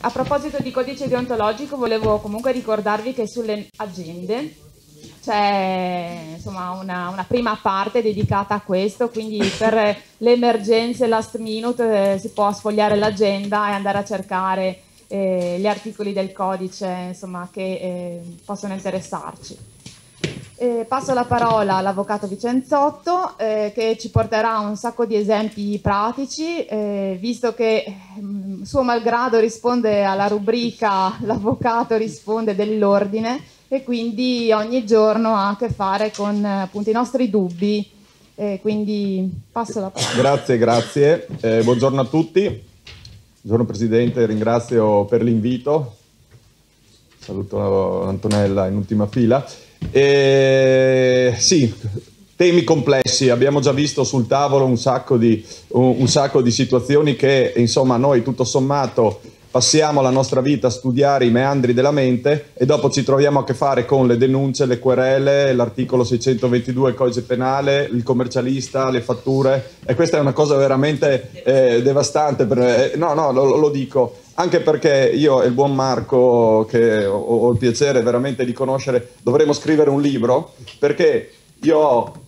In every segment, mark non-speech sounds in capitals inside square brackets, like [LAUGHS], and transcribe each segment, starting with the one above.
a proposito di codice deontologico, volevo comunque ricordarvi che sulle agende c'è insomma, una, una, prima parte dedicata a questo, quindi per le emergenze last minute eh, si può sfogliare l'agenda e andare a cercare eh, gli articoli del codice insomma, che eh, possono interessarci. Eh, passo la parola all'avvocato Vicenzotto eh, che ci porterà un sacco di esempi pratici, eh, visto che mh, mm, suo malgrado risponde alla rubrica [LAUGHS] l'avvocato risponde dell'ordine e quindi ogni giorno ha a che fare con appunto, i nostri dubbi. quindi passo la parola. Grazie, grazie. Eh, buongiorno a tutti. Buongiorno Presidente, ringrazio per l'invito. Saluto Antonella in ultima fila. E, sì, temi complessi, abbiamo già visto sul tavolo un sacco di, un, un sacco di situazioni che insomma noi tutto sommato passiamo la nostra vita a studiare i meandri della mente e dopo ci troviamo a che fare con le denunce, le querele, l'articolo 622 del codice penale, il commercialista, le fatture e questa è una cosa veramente eh, devastante. Per, eh, no, no, lo, lo, dico anche perché io e il buon Marco, che ho, ho il piacere veramente di conoscere, dovremmo scrivere un libro perché io ho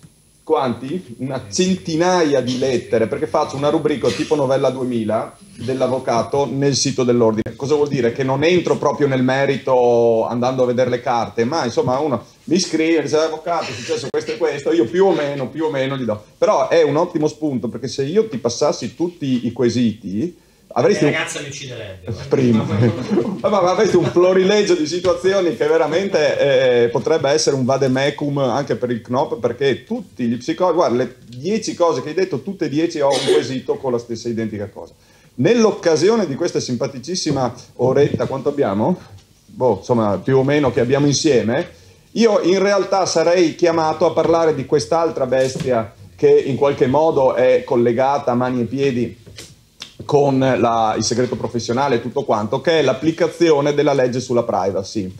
quanti? Una centinaia di lettere, perché faccio una rubrica tipo novella 2000 dell'avvocato nel sito dell'ordine. Cosa vuol dire? Che non entro proprio nel merito andando a vedere le carte, ma insomma uno mi scrive, dice avvocato, è successo questo e questo, io più o meno, più o meno gli do. Però è un ottimo spunto, perché se io ti passassi tutti i quesiti, avresti la ragazza un... mi ucciderebbe [LAUGHS] prima. [LAUGHS] Avresti un florileggio di situazioni che veramente eh, potrebbe essere un vademecum anche per il CNOP perché tutti gli psicologi guarda le dieci cose che hai detto tutte e dieci ho un quesito con la stessa identica cosa. Nell'occasione di questa simpaticissima oretta quanto abbiamo? boh insomma più o meno che abbiamo insieme io in realtà sarei chiamato a parlare di quest'altra bestia che in qualche modo è collegata a mani e piedi con la, il segreto professionale e tutto quanto, che è l'applicazione della legge sulla privacy.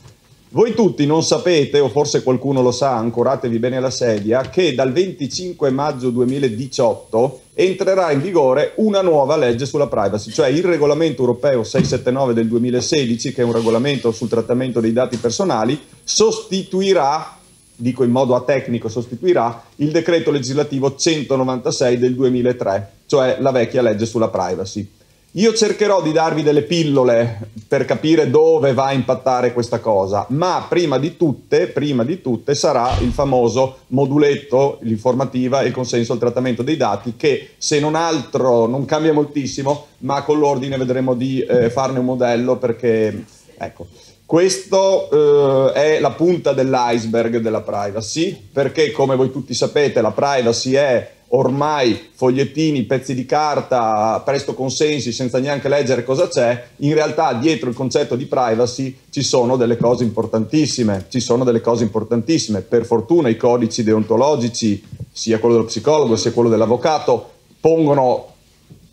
Voi tutti non sapete, o forse qualcuno lo sa, ancoratevi bene alla sedia, che dal 25 maggio 2018 entrerà in vigore una nuova legge sulla privacy, cioè il regolamento europeo 679 del 2016, che è un regolamento sul trattamento dei dati personali, sostituirà dico in modo atecnico, sostituirà il decreto legislativo 196 del 2003, cioè la vecchia legge sulla privacy. Io cercherò di darvi delle pillole per capire dove va a impattare questa cosa, ma prima di tutte, prima di tutte sarà il famoso moduletto, l'informativa e il consenso al trattamento dei dati che se non altro non cambia moltissimo, ma con l'ordine vedremo di eh, farne un modello perché ecco. Questo eh, è la punta dell'iceberg della privacy, perché come voi tutti sapete la privacy è ormai fogliettini, pezzi di carta, presto consensi senza neanche leggere cosa c'è, in realtà dietro il concetto di privacy ci sono delle cose importantissime, ci sono delle cose importantissime. Per fortuna i codici deontologici, sia quello dello psicologo sia quello dell'avvocato, pongono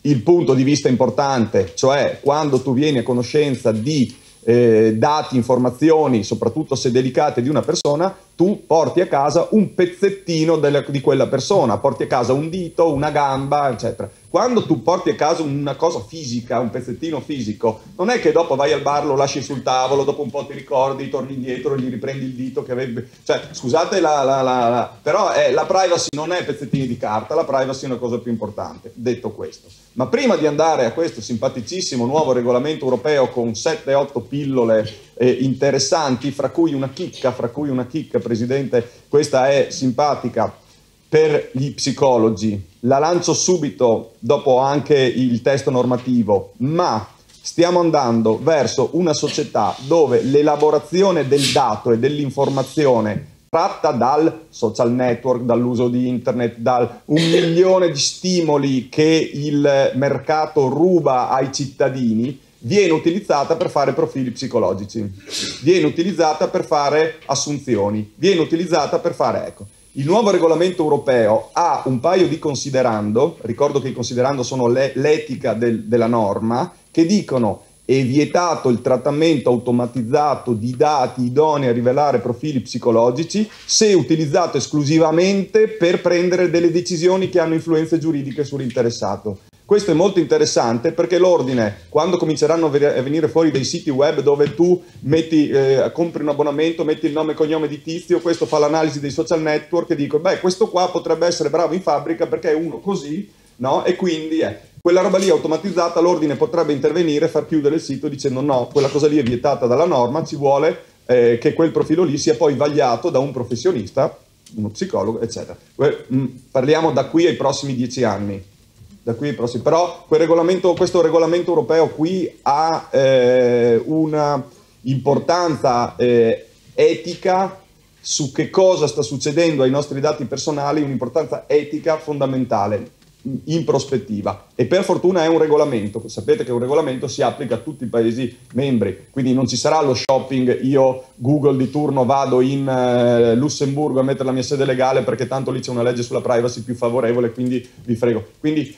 il punto di vista importante, cioè quando tu vieni a conoscenza di eh, dati, informazioni, soprattutto se delicate di una persona, tu porti a casa un pezzettino della, di quella persona, porti a casa un dito, una gamba, eccetera. Quando tu porti a casa una cosa fisica, un pezzettino fisico, non è che dopo vai al bar, lo lasci sul tavolo, dopo un po' ti ricordi, torni indietro, gli riprendi il dito che avevi... Cioè, scusate, la, la, la, la... però è, la privacy non è pezzettini di carta, la privacy è una cosa più importante, detto questo. Ma prima di andare a questo simpaticissimo nuovo regolamento europeo con 7-8 pillole eh, interessanti, fra cui una chicca, fra cui una chicca, Presidente, questa è simpatica per gli psicologi. La lancio subito dopo anche il testo normativo, ma stiamo andando verso una società dove l'elaborazione del dato e dell'informazione tratta dal social network, dall'uso di internet, da un milione di stimoli che il mercato ruba ai cittadini, viene utilizzata per fare profili psicologici, viene utilizzata per fare assunzioni, viene utilizzata per fare, ecco, il nuovo regolamento europeo ha un paio di considerando, ricordo che i considerando sono le, l'etica del, della norma, che dicono è vietato il trattamento automatizzato di dati idonei a rivelare profili psicologici se utilizzato esclusivamente per prendere delle decisioni che hanno influenze giuridiche sull'interessato. Questo è molto interessante perché l'ordine, quando cominceranno a venire fuori dei siti web dove tu metti, eh, compri un abbonamento, metti il nome e cognome di tizio, questo fa l'analisi dei social network e dico, beh, questo qua potrebbe essere bravo in fabbrica perché è uno così, no? E quindi è quella roba lì automatizzata, l'ordine potrebbe intervenire, far chiudere il sito dicendo no, quella cosa lì è vietata dalla norma, ci vuole eh, che quel profilo lì sia poi vagliato da un professionista, uno psicologo, eccetera. Mm, parliamo da qui ai prossimi dieci anni. Da qui ai prossimi. Però regolamento, questo regolamento europeo qui ha eh, una importanza eh, etica su che cosa sta succedendo ai nostri dati personali, un'importanza etica fondamentale in prospettiva e per fortuna è un regolamento, sapete che un regolamento si applica a tutti i paesi membri, quindi non ci sarà lo shopping, io Google di turno vado in eh, Lussemburgo a mettere la mia sede legale perché tanto lì c'è una legge sulla privacy più favorevole, quindi vi frego. Quindi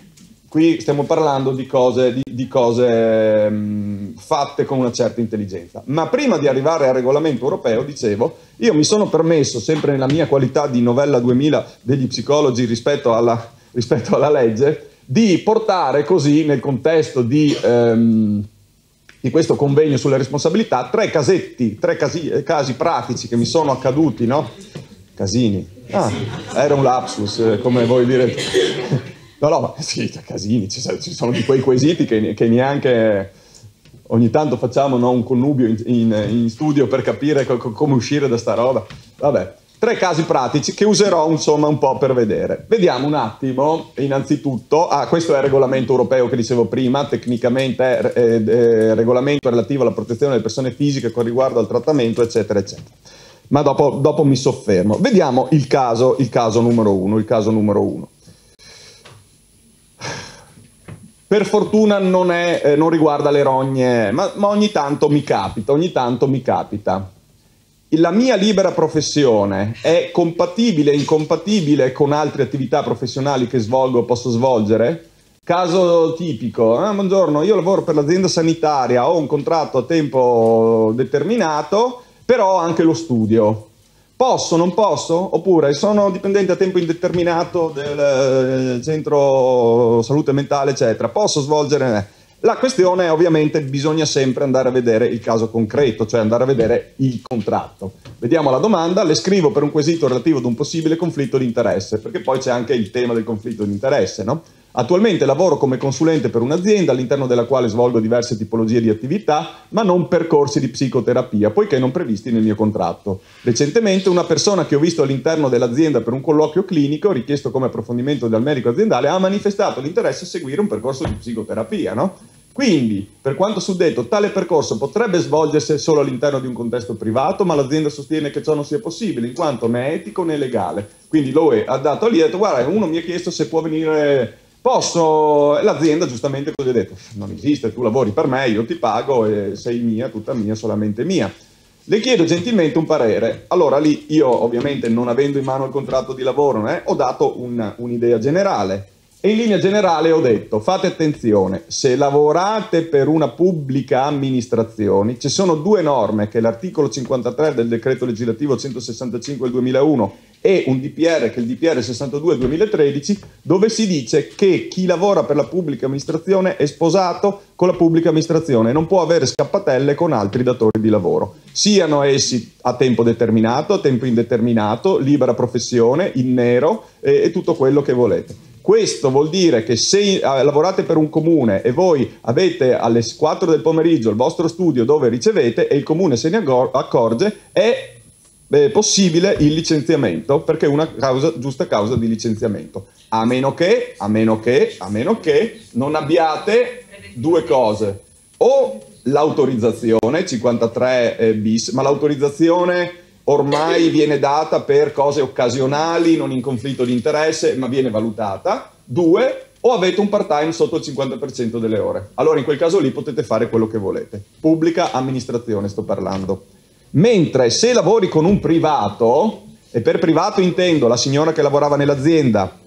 qui stiamo parlando di cose, di, di cose mh, fatte con una certa intelligenza. Ma prima di arrivare al regolamento europeo, dicevo, io mi sono permesso, sempre nella mia qualità di novella 2000 degli psicologi rispetto alla rispetto alla legge, di portare così nel contesto di, ehm, di questo convegno sulle responsabilità tre casetti, tre casi, casi pratici che mi sono accaduti, no? Casini. Ah, era un lapsus, eh, come voi direte. [LAUGHS] No, no, ma sì, casini, ci sono di quei quesiti che, che neanche ogni tanto facciamo no, un connubio in, in, in, studio per capire co- come uscire da sta roba. Vabbè. Tre casi pratici che userò insomma un po' per vedere. Vediamo un attimo, innanzitutto, ah, questo è il regolamento europeo che dicevo prima, tecnicamente è, è, è regolamento relativo alla protezione delle persone fisiche con riguardo al trattamento, eccetera, eccetera. Ma dopo, dopo mi soffermo. Vediamo il caso, il caso numero uno, il caso numero uno. Per fortuna non, è, eh, non riguarda le rogne, ma, ma ogni tanto mi capita, ogni tanto mi capita la mia libera professione è compatibile e incompatibile con altre attività professionali che svolgo o posso svolgere? Caso tipico, eh, buongiorno, io lavoro per l'azienda sanitaria, ho un contratto a tempo determinato, però ho anche lo studio. Posso, non posso? Oppure sono dipendente a tempo indeterminato del eh, centro salute mentale, eccetera. Posso svolgere? La questione è ovviamente bisogna sempre andare a vedere il caso concreto, cioè andare a vedere il contratto. Vediamo la domanda, le scrivo per un quesito relativo ad un possibile conflitto di interesse, perché poi c'è anche il tema del conflitto di interesse, no? Attualmente lavoro come consulente per un'azienda all'interno della quale svolgo diverse tipologie di attività, ma non percorsi di psicoterapia, poiché non previsti nel mio contratto. Recentemente una persona che ho visto all'interno dell'azienda per un colloquio clinico, richiesto come approfondimento dal medico aziendale, ha manifestato l'interesse a seguire un percorso di psicoterapia, no? Quindi, per quanto suddetto, tale percorso potrebbe svolgersi solo all'interno di un contesto privato, ma l'azienda sostiene che ciò non sia possibile, in quanto né etico né legale. Quindi l'OE ha dato lì e ha detto, guarda, uno mi ha chiesto se può venire Posso, l'azienda giustamente cosa ha detto? Non esiste, tu lavori per me, io ti pago e sei mia, tutta mia, solamente mia. Le chiedo gentilmente un parere. Allora lì io ovviamente non avendo in mano il contratto di lavoro eh, ho dato un, un'idea generale e in linea generale ho detto fate attenzione, se lavorate per una pubblica amministrazione ci sono due norme che l'articolo 53 del decreto legislativo 165 del 2001 e un DPR che è il DPR 62 2013 dove si dice che chi lavora per la pubblica amministrazione è sposato con la pubblica amministrazione e non può avere scappatelle con altri datori di lavoro, siano essi a tempo determinato, a tempo indeterminato, libera professione, in nero e, e tutto quello che volete. Questo vuol dire che se eh, lavorate per un comune e voi avete alle 4 del pomeriggio il vostro studio dove ricevete e il comune se ne accorge, è è possibile il licenziamento perché è una causa, giusta causa di licenziamento. A meno che, a meno che, a meno che non abbiate due cose. O l'autorizzazione 53 eh, bis, ma l'autorizzazione ormai viene data per cose occasionali, non in conflitto di interesse, ma viene valutata. Due, o avete un part-time sotto il 50% delle ore. Allora in quel caso lì potete fare quello che volete. Pubblica amministrazione sto parlando. Mentre se lavori con un privato, e per privato intendo la signora che lavorava nell'azienda,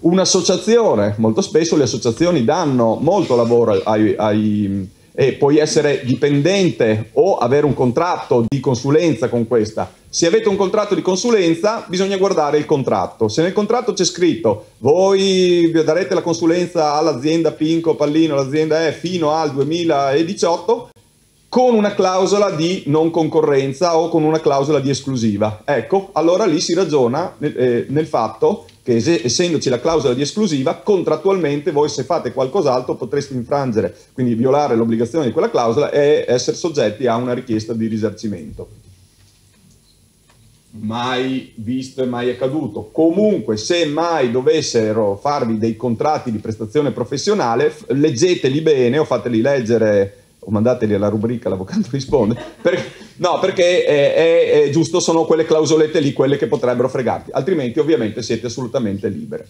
un'associazione, molto spesso le associazioni danno molto lavoro ai, ai, e puoi essere dipendente o avere un contratto di consulenza con questa. Se avete un contratto di consulenza, bisogna guardare il contratto. Se nel contratto c'è scritto voi darete la consulenza all'azienda Pinco Pallino, l'azienda è fino al 2018, con una clausola di non concorrenza o con una clausola di esclusiva. Ecco, allora lì si ragiona nel, eh, nel fatto che es- essendoci la clausola di esclusiva, contrattualmente voi se fate qualcos'altro potreste infrangere, quindi violare l'obbligazione di quella clausola e essere soggetti a una richiesta di risarcimento. Mai visto e mai accaduto. Comunque, se mai dovessero farvi dei contratti di prestazione professionale, leggeteli bene o fateli leggere mandateli alla rubrica l'avvocato risponde. Per, no perché è, è, è, giusto sono quelle clausolette lì quelle che potrebbero fregarti. Altrimenti ovviamente siete assolutamente libere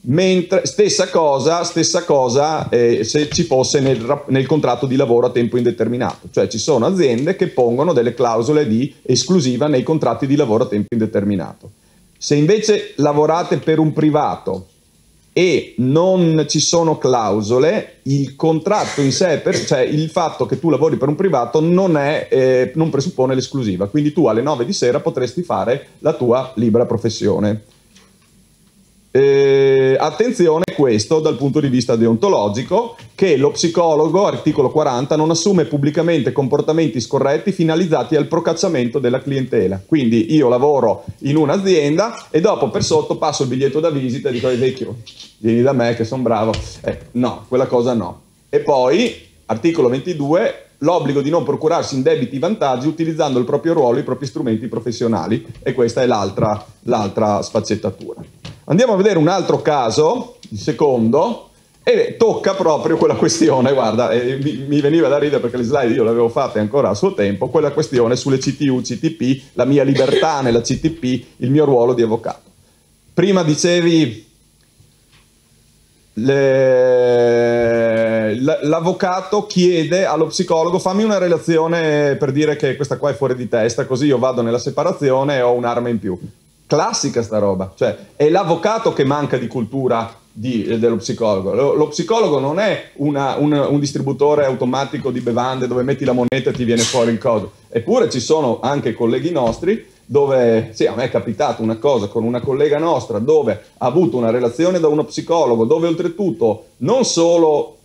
Mentre, stessa cosa, stessa cosa eh, se ci fosse nel, nel, contratto di lavoro a tempo indeterminato, cioè ci sono aziende che pongono delle clausole di esclusiva nei contratti di lavoro a tempo indeterminato. Se invece lavorate per un privato e non ci sono clausole, il contratto in sé, per, cioè il fatto che tu lavori per un privato non, è, eh, non presuppone l'esclusiva, quindi tu alle 9 di sera potresti fare la tua libera professione. Eh, attenzione questo dal punto di vista deontologico, che lo psicologo, articolo 40, non assume pubblicamente comportamenti scorretti finalizzati al procacciamento della clientela. Quindi io lavoro in un'azienda e dopo per sotto passo il biglietto da visita e dico vecchio, vieni da me che sono bravo. Eh, no, quella cosa no. E poi, articolo 22, l'obbligo di non procurarsi indebiti vantaggi utilizzando il proprio ruolo e i propri strumenti professionali e questa è l'altra, l'altra sfaccettatura. Andiamo a vedere un altro caso, il secondo, e tocca proprio quella questione, guarda, eh, mi, mi, veniva da ridere perché le slide io le avevo fatte ancora a suo tempo, quella questione sulle CTU, CTP, la mia libertà [COUGHS] nella CTP, il mio ruolo di avvocato. Prima dicevi le, l'avvocato chiede allo psicologo fammi una relazione per dire che questa qua è fuori di testa, così io vado nella separazione e ho un'arma in più classica sta roba, cioè è l'avvocato che manca di cultura di, dello psicologo. Lo, lo, psicologo non è una, un, un, distributore automatico di bevande dove metti la moneta e ti viene fuori il coso. Eppure ci sono anche colleghi nostri dove, sì, a me è capitato una cosa con una collega nostra dove ha avuto una relazione da uno psicologo, dove oltretutto non solo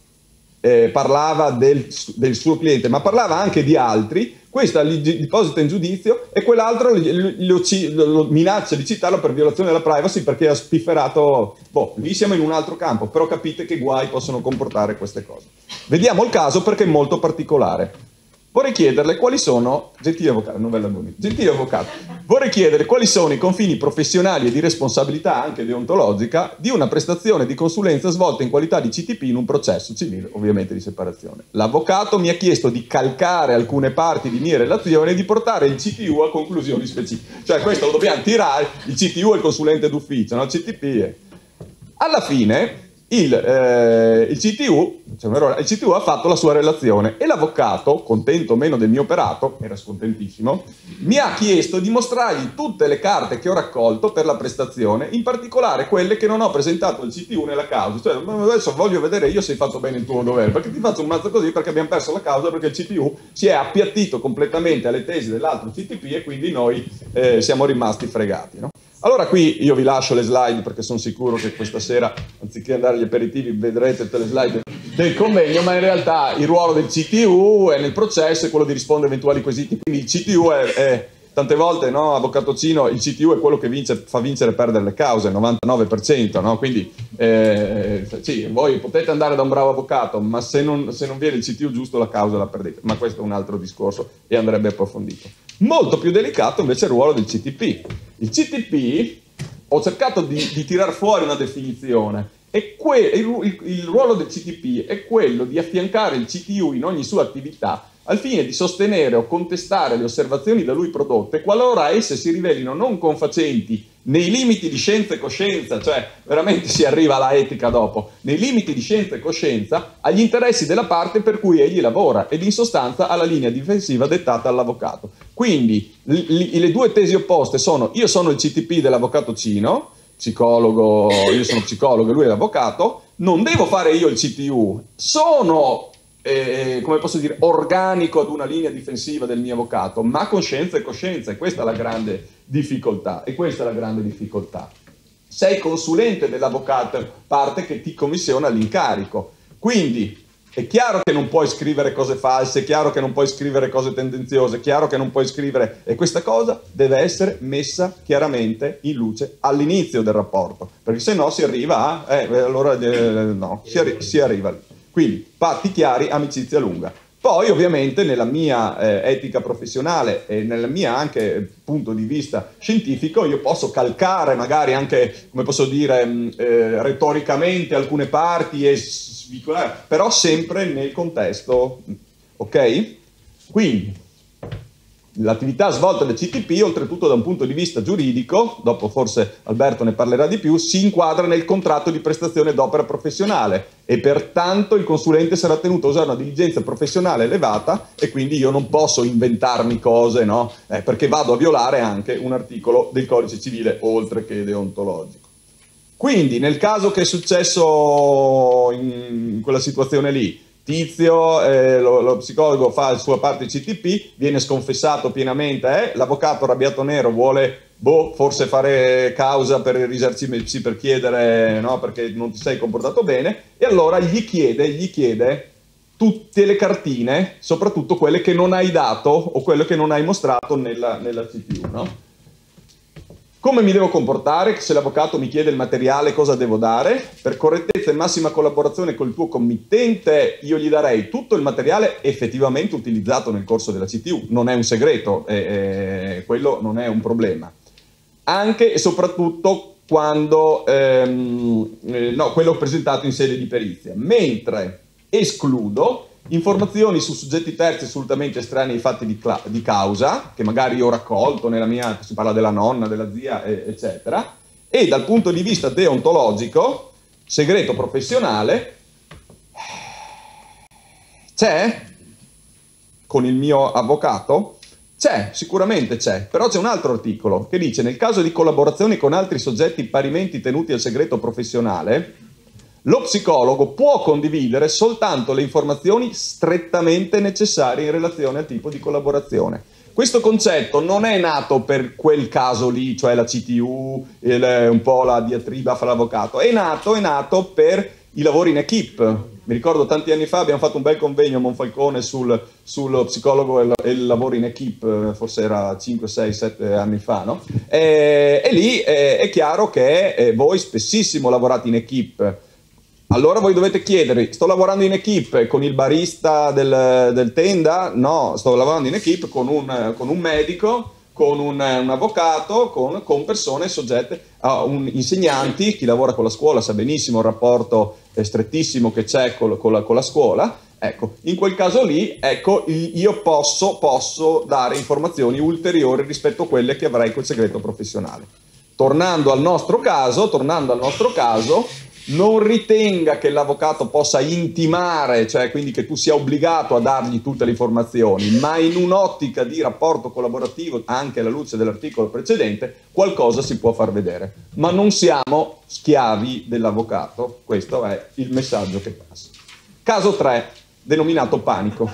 eh, parlava del, del, suo cliente, ma parlava anche di altri, questa li deposita in giudizio e quell'altro lo, minaccia di citarlo per violazione della privacy perché ha spifferato, boh, lì siamo in un altro campo, però capite che guai possono comportare queste cose. Vediamo il caso perché è molto particolare. Vorrei chiederle quali sono, gentile avvocato, novella Doni, gentile avvocato, vorrei chiedere quali sono i confini professionali e di responsabilità anche deontologica di una prestazione di consulenza svolta in qualità di CTP in un processo civile, ovviamente di separazione. L'avvocato mi ha chiesto di calcare alcune parti di mie relazioni e di portare il CTU a conclusioni specifiche. Cioè questo lo dobbiamo tirare, il CTU è il consulente d'ufficio, no? il CTP è... Alla fine il, eh, il, CTU, cioè, il, CTU, ha fatto la sua relazione e l'avvocato, contento o meno del mio operato, era scontentissimo, mi ha chiesto di mostrargli tutte le carte che ho raccolto per la prestazione, in particolare quelle che non ho presentato al CTU nella causa. Cioè, adesso voglio vedere io se hai fatto bene il tuo dovere, perché ti faccio un mazzo così perché abbiamo perso la causa perché il CTU si è appiattito completamente alle tesi dell'altro CTP e quindi noi eh, siamo rimasti fregati. No? Allora qui io vi lascio le slide perché sono sicuro che questa sera, anziché andare agli aperitivi, vedrete tutte le slide del convegno, ma in realtà il ruolo del CTU è nel processo, è quello di rispondere a eventuali quesiti, quindi il CTU è, è tante volte, no, Avvocato Cino, il CTU è quello che vince, fa vincere e perdere le cause, il 99%, no? quindi eh, sì, voi potete andare da un bravo avvocato, ma se non, se non viene il CTU giusto la causa la perdete, ma questo è un altro discorso e andrebbe approfondito. Molto più delicato invece è il ruolo del CTP. Il CTP, ho cercato di, di tirar fuori una definizione, e que- il, il ruolo del CTP è quello di affiancare il CTU in ogni sua attività al fine di sostenere o contestare le osservazioni da lui prodotte qualora esse si rivelino non confacenti nei limiti di scienza e coscienza, cioè veramente si arriva alla etica dopo, nei limiti di scienza e coscienza agli interessi della parte per cui egli lavora ed in sostanza alla linea difensiva dettata all'avvocato. Quindi le due tesi opposte sono io sono il CTP dell'avvocato Cino, psicologo, io sono psicologo e lui è l'avvocato, non devo fare io il CTU, sono eh, come posso dire, organico ad una linea difensiva del mio avvocato, ma coscienza e coscienza, e questa è la grande difficoltà, e questa è la grande difficoltà. Sei consulente dell'avvocato, parte che ti commissiona l'incarico. Quindi è chiaro che non puoi scrivere cose false, è chiaro che non puoi scrivere cose tendenziose, è chiaro che non puoi scrivere... E questa cosa deve essere messa chiaramente in luce all'inizio del rapporto, perché se no si arriva a... Eh, allora eh, no, si, arri- si arriva lì. Quindi patti chiari, amicizia lunga. Poi ovviamente nella mia eh, etica professionale e nel mio anche punto di vista scientifico io posso calcare magari anche, come posso dire, mh, mm, eh, retoricamente alcune parti e però sempre nel contesto, ok? Quindi L'attività svolta dal CTP, oltretutto da un punto di vista giuridico, dopo forse Alberto ne parlerà di più, si inquadra nel contratto di prestazione d'opera professionale e pertanto il consulente sarà tenuto a usare una diligenza professionale elevata e quindi io non posso inventarmi cose, no? Eh, perché vado a violare anche un articolo del codice civile oltre che deontologico. Quindi nel caso che è successo in quella situazione lì, Tizio, eh, lo, lo, psicologo fa la sua parte CTP, viene sconfessato pienamente, eh, l'avvocato arrabbiato nero vuole boh, forse fare causa per il risarcimento, per chiedere, no, perché non ti sei comportato bene, e allora gli chiede, gli chiede tutte le cartine, soprattutto quelle che non hai dato o quelle che non hai mostrato nella, nella CPU, no? Come mi devo comportare? Se l'avvocato mi chiede il materiale, cosa devo dare? Per correttezza e massima collaborazione col tuo committente, io gli darei tutto il materiale effettivamente utilizzato nel corso della CTU. Non è un segreto, eh, eh, quello non è un problema. Anche e soprattutto quando, ehm, eh, no, quello presentato in sede di perizia. Mentre escludo informazioni su soggetti terzi assolutamente estranei ai fatti di, cla- di, causa, che magari ho raccolto nella mia, si parla della nonna, della zia, eh, eccetera, e dal punto di vista deontologico, segreto professionale, c'è con il mio avvocato? C'è, sicuramente c'è, però c'è un altro articolo che dice nel caso di collaborazioni con altri soggetti parimenti tenuti al segreto professionale, lo psicologo può condividere soltanto le informazioni strettamente necessarie in relazione al tipo di collaborazione. Questo concetto non è nato per quel caso lì, cioè la CTU, il, un po' la diatriba fra l'avvocato, è nato, è nato per i lavori in equip. Mi ricordo tanti anni fa abbiamo fatto un bel convegno a Monfalcone sul, sullo psicologo e il, e il, lavoro in equip, forse era 5, 6, 7 anni fa, no? E, e lì è, è chiaro che eh, voi spessissimo lavorate in equip allora voi dovete chiedervi, sto lavorando in equip con il barista del, del tenda? No, sto lavorando in equip con un, con un medico, con un, un avvocato, con, con, persone soggette a un, insegnanti, chi lavora con la scuola sa benissimo il rapporto strettissimo che c'è con, con, la, con la scuola, Ecco, in quel caso lì, ecco, io posso, posso, dare informazioni ulteriori rispetto a quelle che avrei col segreto professionale. Tornando al nostro caso, tornando al nostro caso, non ritenga che l'avvocato possa intimare, cioè quindi che tu sia obbligato a dargli tutte le informazioni, ma in un'ottica di rapporto collaborativo, anche alla luce dell'articolo precedente, qualcosa si può far vedere. Ma non siamo schiavi dell'avvocato, questo è il messaggio che passa. Caso 3, denominato panico.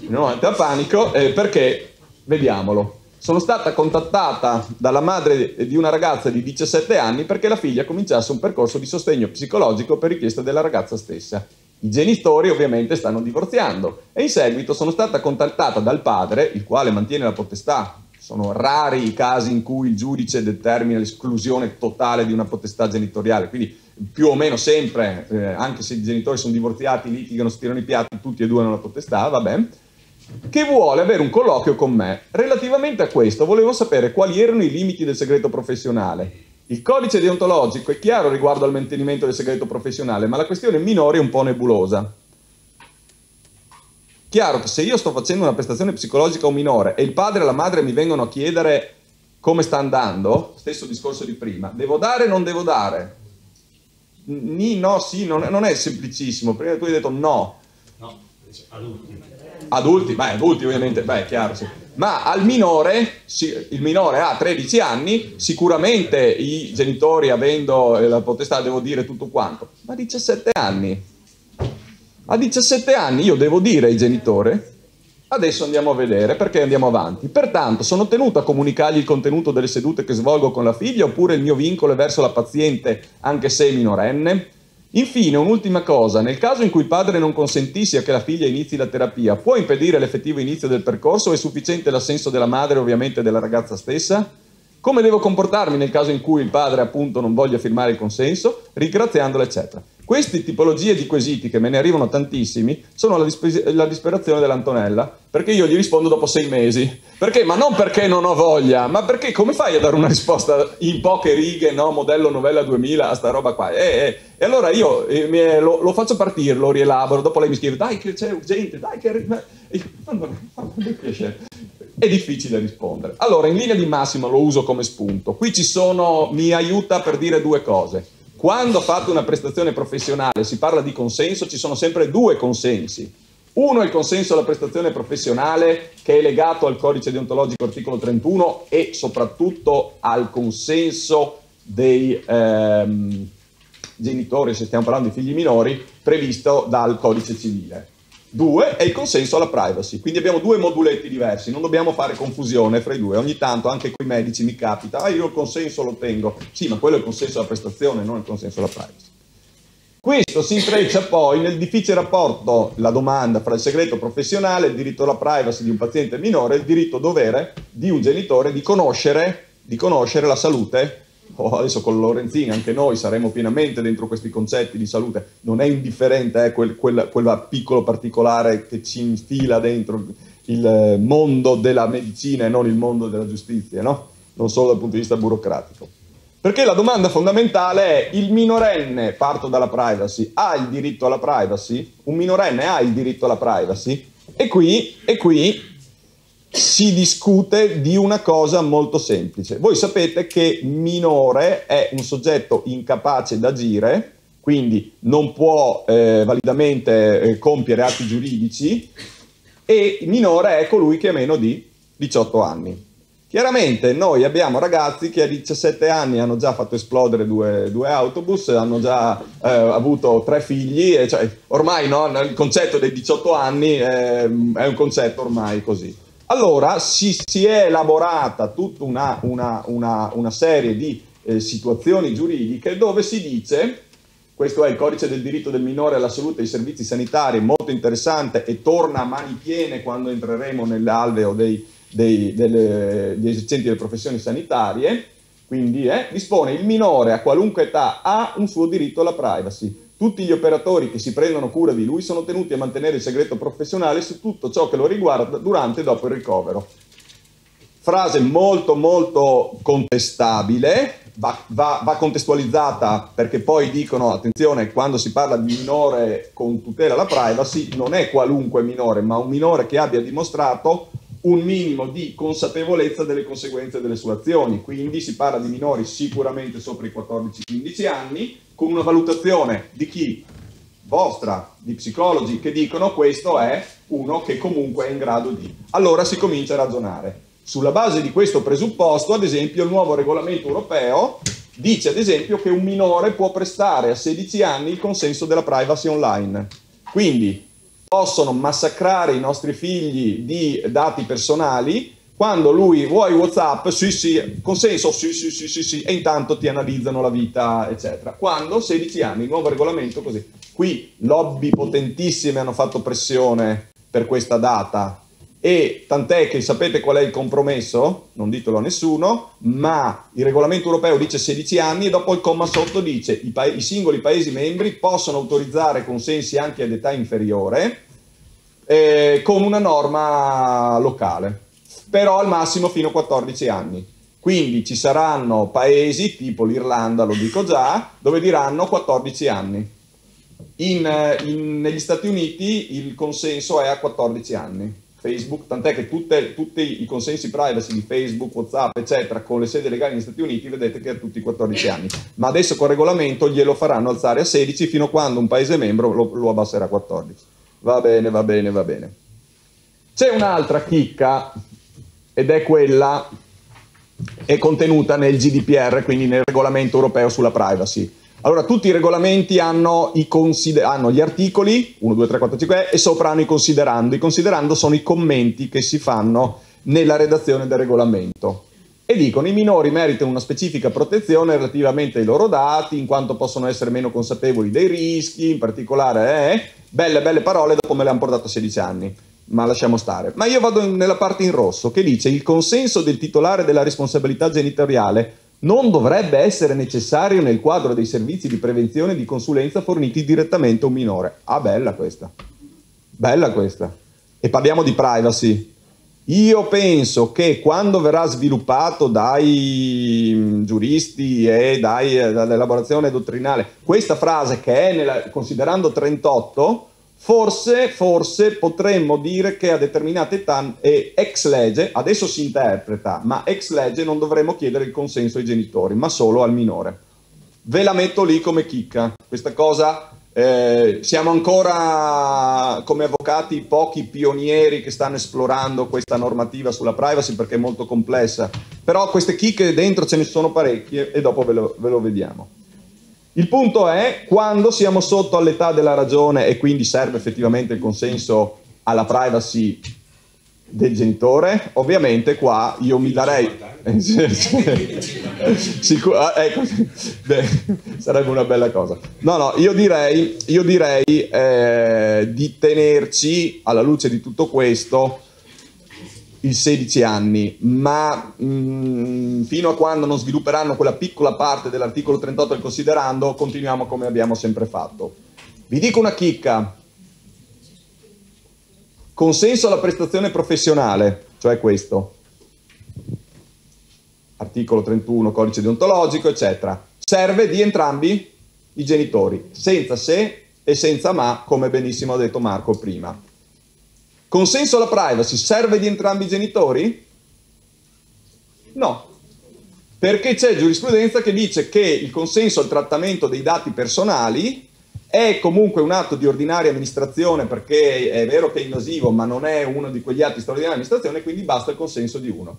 Denominato panico eh, perché, vediamolo, sono stata contattata dalla madre di una ragazza di 17 anni perché la figlia cominciasse un percorso di sostegno psicologico per richiesta della ragazza stessa. I genitori ovviamente stanno divorziando e in seguito sono stata contattata dal padre, il quale mantiene la potestà. Sono rari i casi in cui il giudice determina l'esclusione totale di una potestà genitoriale, quindi più o meno sempre, eh, anche se i genitori sono divorziati, litigano, stirano i piatti, tutti e due hanno la potestà, va bene che vuole avere un colloquio con me. Relativamente a questo volevo sapere quali erano i limiti del segreto professionale. Il codice deontologico è chiaro riguardo al mantenimento del segreto professionale, ma la questione minore è un po' nebulosa. Chiaro che se io sto facendo una prestazione psicologica a un minore e il padre e la madre mi vengono a chiedere come sta andando, stesso discorso di prima, devo dare o non devo dare? Ni, no, sì, non è, non è semplicissimo. Prima tu hai detto no. No, adulti adulti, beh, adulti ovviamente, beh, chiaro, sì. Ma al minore, il minore ha 13 anni, sicuramente i genitori avendo la potestà devo dire tutto quanto, ma 17 anni. A 17 anni io devo dire ai genitori, adesso andiamo a vedere perché andiamo avanti. Pertanto sono tenuto a comunicargli il contenuto delle sedute che svolgo con la figlia oppure il mio vincolo è verso la paziente anche se minorenne? Infine, un'ultima cosa, nel caso in cui il padre non consentissi che la figlia inizi la terapia, può impedire l'effettivo inizio del percorso è sufficiente l'assenso della madre, ovviamente della ragazza stessa? Come devo comportarmi nel caso in cui il padre appunto non voglia firmare il consenso, ringraziandolo, eccetera. Queste tipologie di quesiti, che me ne arrivano tantissimi, sono la, dispe- la, disperazione dell'Antonella, perché io gli rispondo dopo sei mesi. Perché? Ma non perché non ho voglia, ma perché come fai a dare una risposta in poche righe, no? Modello novella 2000 a sta roba qua? Eh, eh. E allora io eh, lo, lo, faccio partire, lo rielaboro, dopo lei mi scrive, dai che c'è urgente, dai che... Io, ma non piacere è difficile rispondere. Allora, in linea di massima lo uso come spunto. Qui ci sono, mi aiuta per dire due cose. Quando fate una prestazione professionale, si parla di consenso, ci sono sempre due consensi. Uno è il consenso alla prestazione professionale che è legato al codice deontologico articolo 31 e soprattutto al consenso dei ehm, genitori, se stiamo parlando di figli minori, previsto dal codice civile. Due è il consenso alla privacy, quindi abbiamo due moduletti diversi, non dobbiamo fare confusione fra i due. Ogni tanto anche con i medici mi capita, ah io il consenso lo tengo. Sì, ma quello è il consenso alla prestazione, non il consenso alla privacy. Questo si intreccia poi nel difficile rapporto, la domanda fra il segreto professionale, il diritto alla privacy di un paziente minore e il diritto dovere di un genitore di conoscere, di conoscere la salute oh, adesso con Lorenzini anche noi saremo pienamente dentro questi concetti di salute, non è indifferente eh, quel, quel, quel piccolo particolare che ci infila dentro il mondo della medicina e non il mondo della giustizia, no? non solo dal punto di vista burocratico. Perché la domanda fondamentale è il minorenne, parto dalla privacy, ha il diritto alla privacy? Un minorenne ha il diritto alla privacy? E qui, e qui si discute di una cosa molto semplice. Voi sapete che minore è un soggetto incapace d'agire, quindi non può eh, validamente eh, compiere atti giuridici e minore è colui che ha meno di 18 anni. Chiaramente noi abbiamo ragazzi che a 17 anni hanno già fatto esplodere due, due autobus, hanno già eh, avuto tre figli, e cioè, ormai no, il concetto dei 18 anni è, è un concetto ormai così. Allora si, si è elaborata tutta una, una, una, una serie di eh, situazioni giuridiche dove si dice, questo è il codice del diritto del minore alla salute e ai servizi sanitari, molto interessante e torna a mani piene quando entreremo nell'alveo dei, dei, delle, degli esercenti delle professioni sanitarie, quindi eh, dispone il minore a qualunque età ha un suo diritto alla privacy. Tutti gli operatori che si prendono cura di lui sono tenuti a mantenere il segreto professionale su tutto ciò che lo riguarda durante e dopo il ricovero. Frase molto molto contestabile, va, va, va, contestualizzata perché poi dicono, attenzione, quando si parla di minore con tutela alla privacy, non è qualunque minore, ma un minore che abbia dimostrato un minimo di consapevolezza delle conseguenze delle sue azioni. Quindi si parla di minori sicuramente sopra i 14-15 anni, con una valutazione di chi? Vostra, di psicologi, che dicono questo è uno che comunque è in grado di. Allora si comincia a ragionare. Sulla base di questo presupposto, ad esempio, il nuovo regolamento europeo dice, ad esempio, che un minore può prestare a 16 anni il consenso della privacy online. Quindi possono massacrare i nostri figli di dati personali quando lui vuoi Whatsapp, sì sì, consenso, sì sì sì sì sì, e intanto ti analizzano la vita, eccetera. Quando 16 anni, nuovo regolamento così. Qui lobby potentissime hanno fatto pressione per questa data e tant'è che sapete qual è il compromesso? Non ditelo a nessuno, ma il regolamento europeo dice 16 anni e dopo il comma sotto dice i, pa- i singoli Paesi membri possono autorizzare consensi anche ad età inferiore eh, con una norma locale però al massimo fino a 14 anni. Quindi ci saranno paesi, tipo l'Irlanda, lo dico già, dove diranno 14 anni. In, eh, in, negli Stati Uniti il consenso è a 14 anni. Facebook, tant'è che tutte, tutti i consensi privacy di Facebook, WhatsApp, eccetera, con le sedi legali negli Stati Uniti, vedete che è a tutti 14 anni. Ma adesso con regolamento glielo faranno alzare a 16 fino a quando un paese membro lo, lo abbasserà a 14. Va bene, va bene, va bene. C'è un'altra chicca ed è quella è contenuta nel GDPR, quindi nel regolamento europeo sulla privacy. Allora, tutti i regolamenti hanno, i consider- hanno gli articoli, 1, 2, 3, 4, 5, e sopra hanno i considerando. I considerando sono i commenti che si fanno nella redazione del regolamento. E dicono i minori meritano una specifica protezione relativamente ai loro dati, in quanto possono essere meno consapevoli dei rischi, in particolare, eh, belle belle parole, dopo me le hanno portato a 16 anni ma lasciamo stare. Ma io vado nella parte in rosso che dice il consenso del titolare della responsabilità genitoriale non dovrebbe essere necessario nel quadro dei servizi di prevenzione e di consulenza forniti direttamente a un minore. Ah, bella questa. Bella questa. E parliamo di privacy. Io penso che quando verrà sviluppato dai mm, giuristi e eh, dall'elaborazione dottrinale questa frase che è nella, considerando 38, Forse, forse potremmo dire che a determinate età e ex legge, adesso si interpreta, ma ex legge non dovremmo chiedere il consenso ai genitori, ma solo al minore. Ve la metto lì come chicca. Questa cosa, eh, siamo ancora come avvocati pochi pionieri che stanno esplorando questa normativa sulla privacy perché è molto complessa, però queste chicche dentro ce ne sono parecchie e dopo ve lo, ve lo vediamo. Il punto è quando siamo sotto all'età della ragione e quindi serve effettivamente il consenso alla privacy del genitore, ovviamente qua io mi darei... [LAUGHS] Sicur- ah, ecco, [LAUGHS] sarebbe una bella cosa. No, no, io direi, io direi eh, di tenerci alla luce di tutto questo il 16 anni, ma mh, mm, fino a quando non svilupperanno quella piccola parte dell'articolo 38 del considerando, continuiamo come abbiamo sempre fatto. Vi dico una chicca. Consenso alla prestazione professionale, cioè questo. Articolo 31, codice deontologico, eccetera. Serve di entrambi i genitori, senza se e senza ma, come benissimo ha detto Marco prima. Consenso alla privacy serve di entrambi i genitori? No, perché c'è giurisprudenza che dice che il consenso al trattamento dei dati personali è comunque un atto di ordinaria amministrazione perché è vero che è invasivo, ma non è uno di quegli atti straordinari di amministrazione, quindi basta il consenso di uno.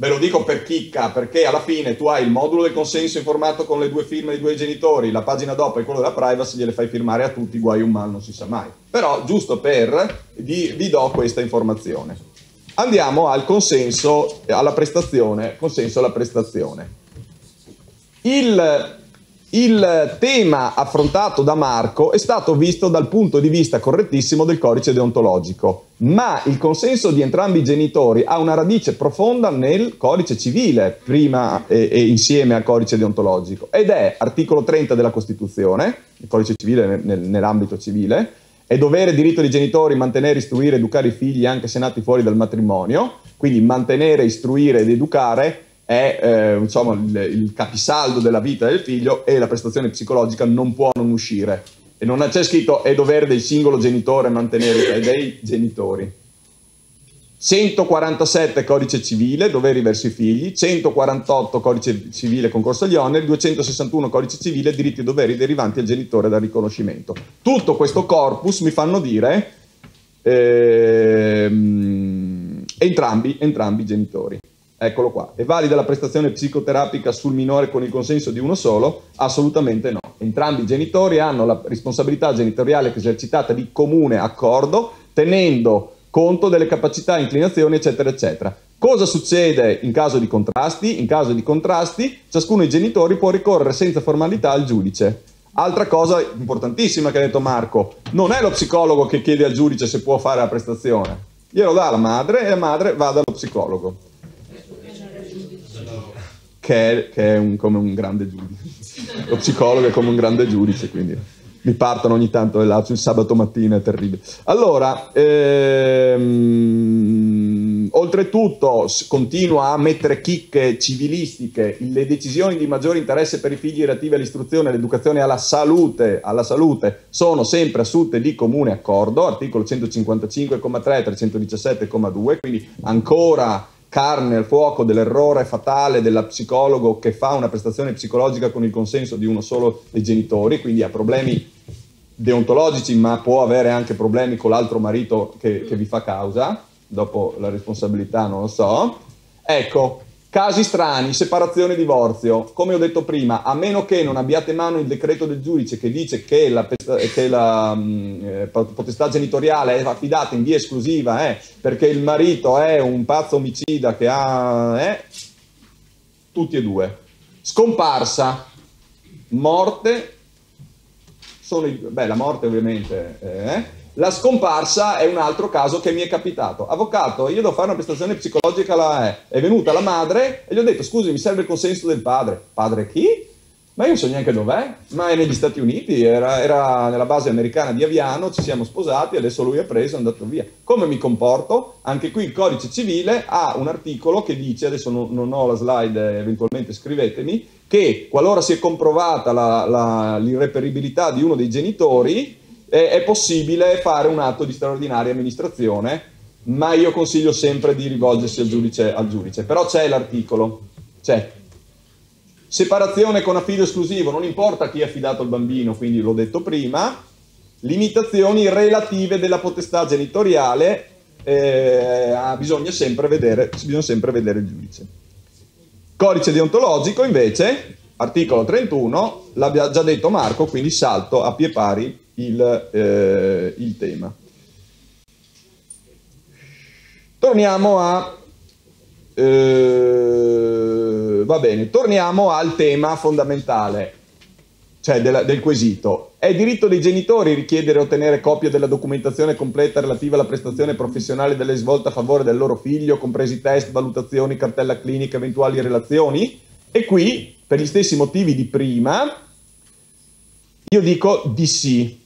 Ve lo dico per chicca, perché alla fine tu hai il modulo del consenso informato con le due firme dei due genitori, la pagina dopo e quello della privacy, gliele fai firmare a tutti, guai un mal, non si sa mai. Però, giusto per, vi, vi do questa informazione. Andiamo al consenso alla prestazione, consenso alla prestazione. Il il tema affrontato da Marco è stato visto dal punto di vista correttissimo del codice deontologico, ma il consenso di entrambi i genitori ha una radice profonda nel codice civile, prima e, e insieme al codice deontologico, ed è articolo 30 della Costituzione, il codice civile nel, nell'ambito civile, è dovere e diritto dei genitori mantenere, istruire, educare i figli anche se nati fuori dal matrimonio, quindi mantenere, istruire ed educare è eh, insomma, il, il, capisaldo della vita del figlio e la prestazione psicologica non può non uscire. E non c'è scritto è dovere del singolo genitore mantenere, è dei genitori. 147 codice civile, doveri verso i figli, 148 codice civile concorso agli oneri, 261 codice civile, diritti e doveri derivanti al genitore dal riconoscimento. Tutto questo corpus mi fanno dire ehm, entrambi, entrambi i genitori. Eccolo qua. È valida la prestazione psicoterapica sul minore con il consenso di uno solo? Assolutamente no. Entrambi i genitori hanno la responsabilità genitoriale esercitata di comune accordo, tenendo conto delle capacità, inclinazioni, eccetera, eccetera. Cosa succede in caso di contrasti? In caso di contrasti, ciascuno dei genitori può ricorrere senza formalità al giudice. Altra cosa importantissima che ha detto Marco, non è lo psicologo che chiede al giudice se può fare la prestazione, glielo dà la madre e la madre va dallo psicologo che è, che è un, come un grande giudice. Lo psicologo è come un grande giudice, quindi mi partono ogni tanto le lacrime, il sabato mattina è terribile. Allora, ehm, oltretutto continua a mettere chicche civilistiche, le decisioni di maggiore interesse per i figli relative all'istruzione, all'educazione e alla salute, alla salute sono sempre assunte di comune accordo, articolo 155,3, 317,2, quindi ancora carne al fuoco dell'errore fatale della psicologo che fa una prestazione psicologica con il consenso di uno solo dei genitori, quindi ha problemi deontologici, ma può avere anche problemi con l'altro marito che, che vi fa causa, dopo la responsabilità non lo so. Ecco, Casi strani, separazione e divorzio. Come ho detto prima, a meno che non abbiate in mano il decreto del giudice che dice che la, che la mh, eh, potestà genitoriale è affidata in via esclusiva eh, perché il marito è un pazzo omicida che ha... Eh, tutti e due. Scomparsa, morte, sono i, beh, la morte ovviamente, eh, la scomparsa è un altro caso che mi è capitato. Avvocato, io devo fare una prestazione psicologica alla E. È venuta la madre e gli ho detto, scusi, mi serve il consenso del padre. Padre chi? Ma io non so neanche dov'è, ma è negli Stati Uniti, era, era, nella base americana di Aviano, ci siamo sposati, adesso lui ha preso e è andato via. Come mi comporto? Anche qui il codice civile ha un articolo che dice, adesso non, non ho la slide, eventualmente scrivetemi, che qualora sia comprovata la, la, l'irreperibilità di uno dei genitori, è, è possibile fare un atto di straordinaria amministrazione, ma io consiglio sempre di rivolgersi al giudice, al giudice. Però c'è l'articolo, c'è. Separazione con affido esclusivo, non importa chi ha affidato il bambino, quindi l'ho detto prima, limitazioni relative della potestà genitoriale, eh, bisogna, sempre vedere, bisogna sempre vedere il giudice. Codice deontologico invece, articolo 31, l'abbia già detto Marco, quindi salto a pie pari il, eh, il tema. Torniamo a... Eh, va bene, torniamo al tema fondamentale, cioè del, del quesito. È diritto dei genitori richiedere e ottenere copia della documentazione completa relativa alla prestazione professionale delle svolte a favore del loro figlio, compresi test, valutazioni, cartella clinica, eventuali relazioni? E qui, per gli stessi motivi di prima, io dico di sì.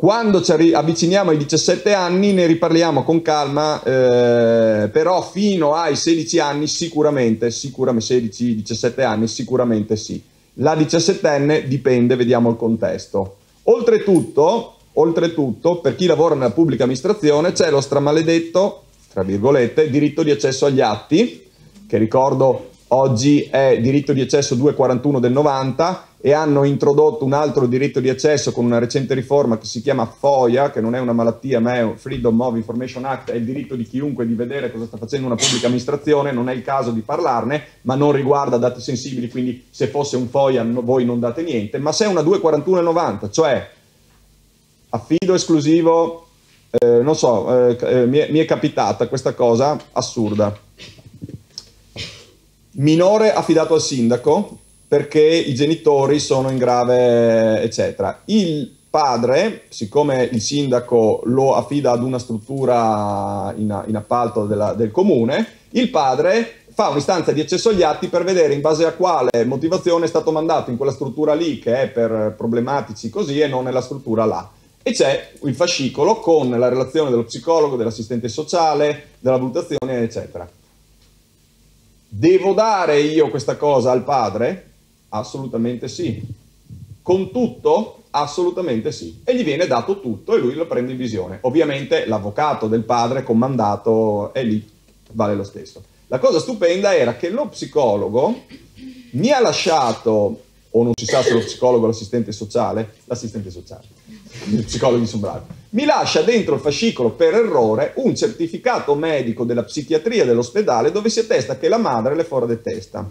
Quando ci avviciniamo ai 17 anni ne riparliamo con calma, eh, però fino ai 16 anni sicuramente, sicuramente 16-17 anni sicuramente sì. La diciassettenne dipende, vediamo il contesto. Oltretutto, oltretutto, per chi lavora nella pubblica amministrazione c'è lo stramaledetto, tra virgolette, diritto di accesso agli atti, che ricordo oggi è diritto di accesso 241 del 90, e hanno introdotto un altro diritto di accesso con una recente riforma che si chiama FOIA, che non è una malattia ma è un Freedom of Information Act, è il diritto di chiunque di vedere cosa sta facendo una pubblica amministrazione, non è il caso di parlarne, ma non riguarda dati sensibili, quindi se fosse un FOIA no, voi non date niente, ma se è una 24190, cioè affido esclusivo, eh, non so, eh, eh, mi, è, mi è capitata questa cosa assurda. Minore affidato al sindaco, perché i genitori sono in grave, eccetera. Il padre, siccome il sindaco lo affida ad una struttura in, in appalto della, del comune, il padre fa un'istanza di accesso agli atti per vedere in base a quale motivazione è stato mandato in quella struttura lì che è per problematici così e non nella struttura là. E c'è il fascicolo con la relazione dello psicologo, dell'assistente sociale, della valutazione, eccetera. Devo dare io questa cosa al padre? Assolutamente sì. Con tutto? Assolutamente sì. E gli viene dato tutto e lui lo prende in visione. Ovviamente l'avvocato del padre comandato è lì, vale lo stesso. La cosa stupenda era che lo psicologo mi ha lasciato, o non si sa se lo psicologo o l'assistente sociale, l'assistente sociale, i psicologi sono bravi, mi lascia dentro il fascicolo per errore un certificato medico della psichiatria dell'ospedale dove si attesta che la madre è fuori di testa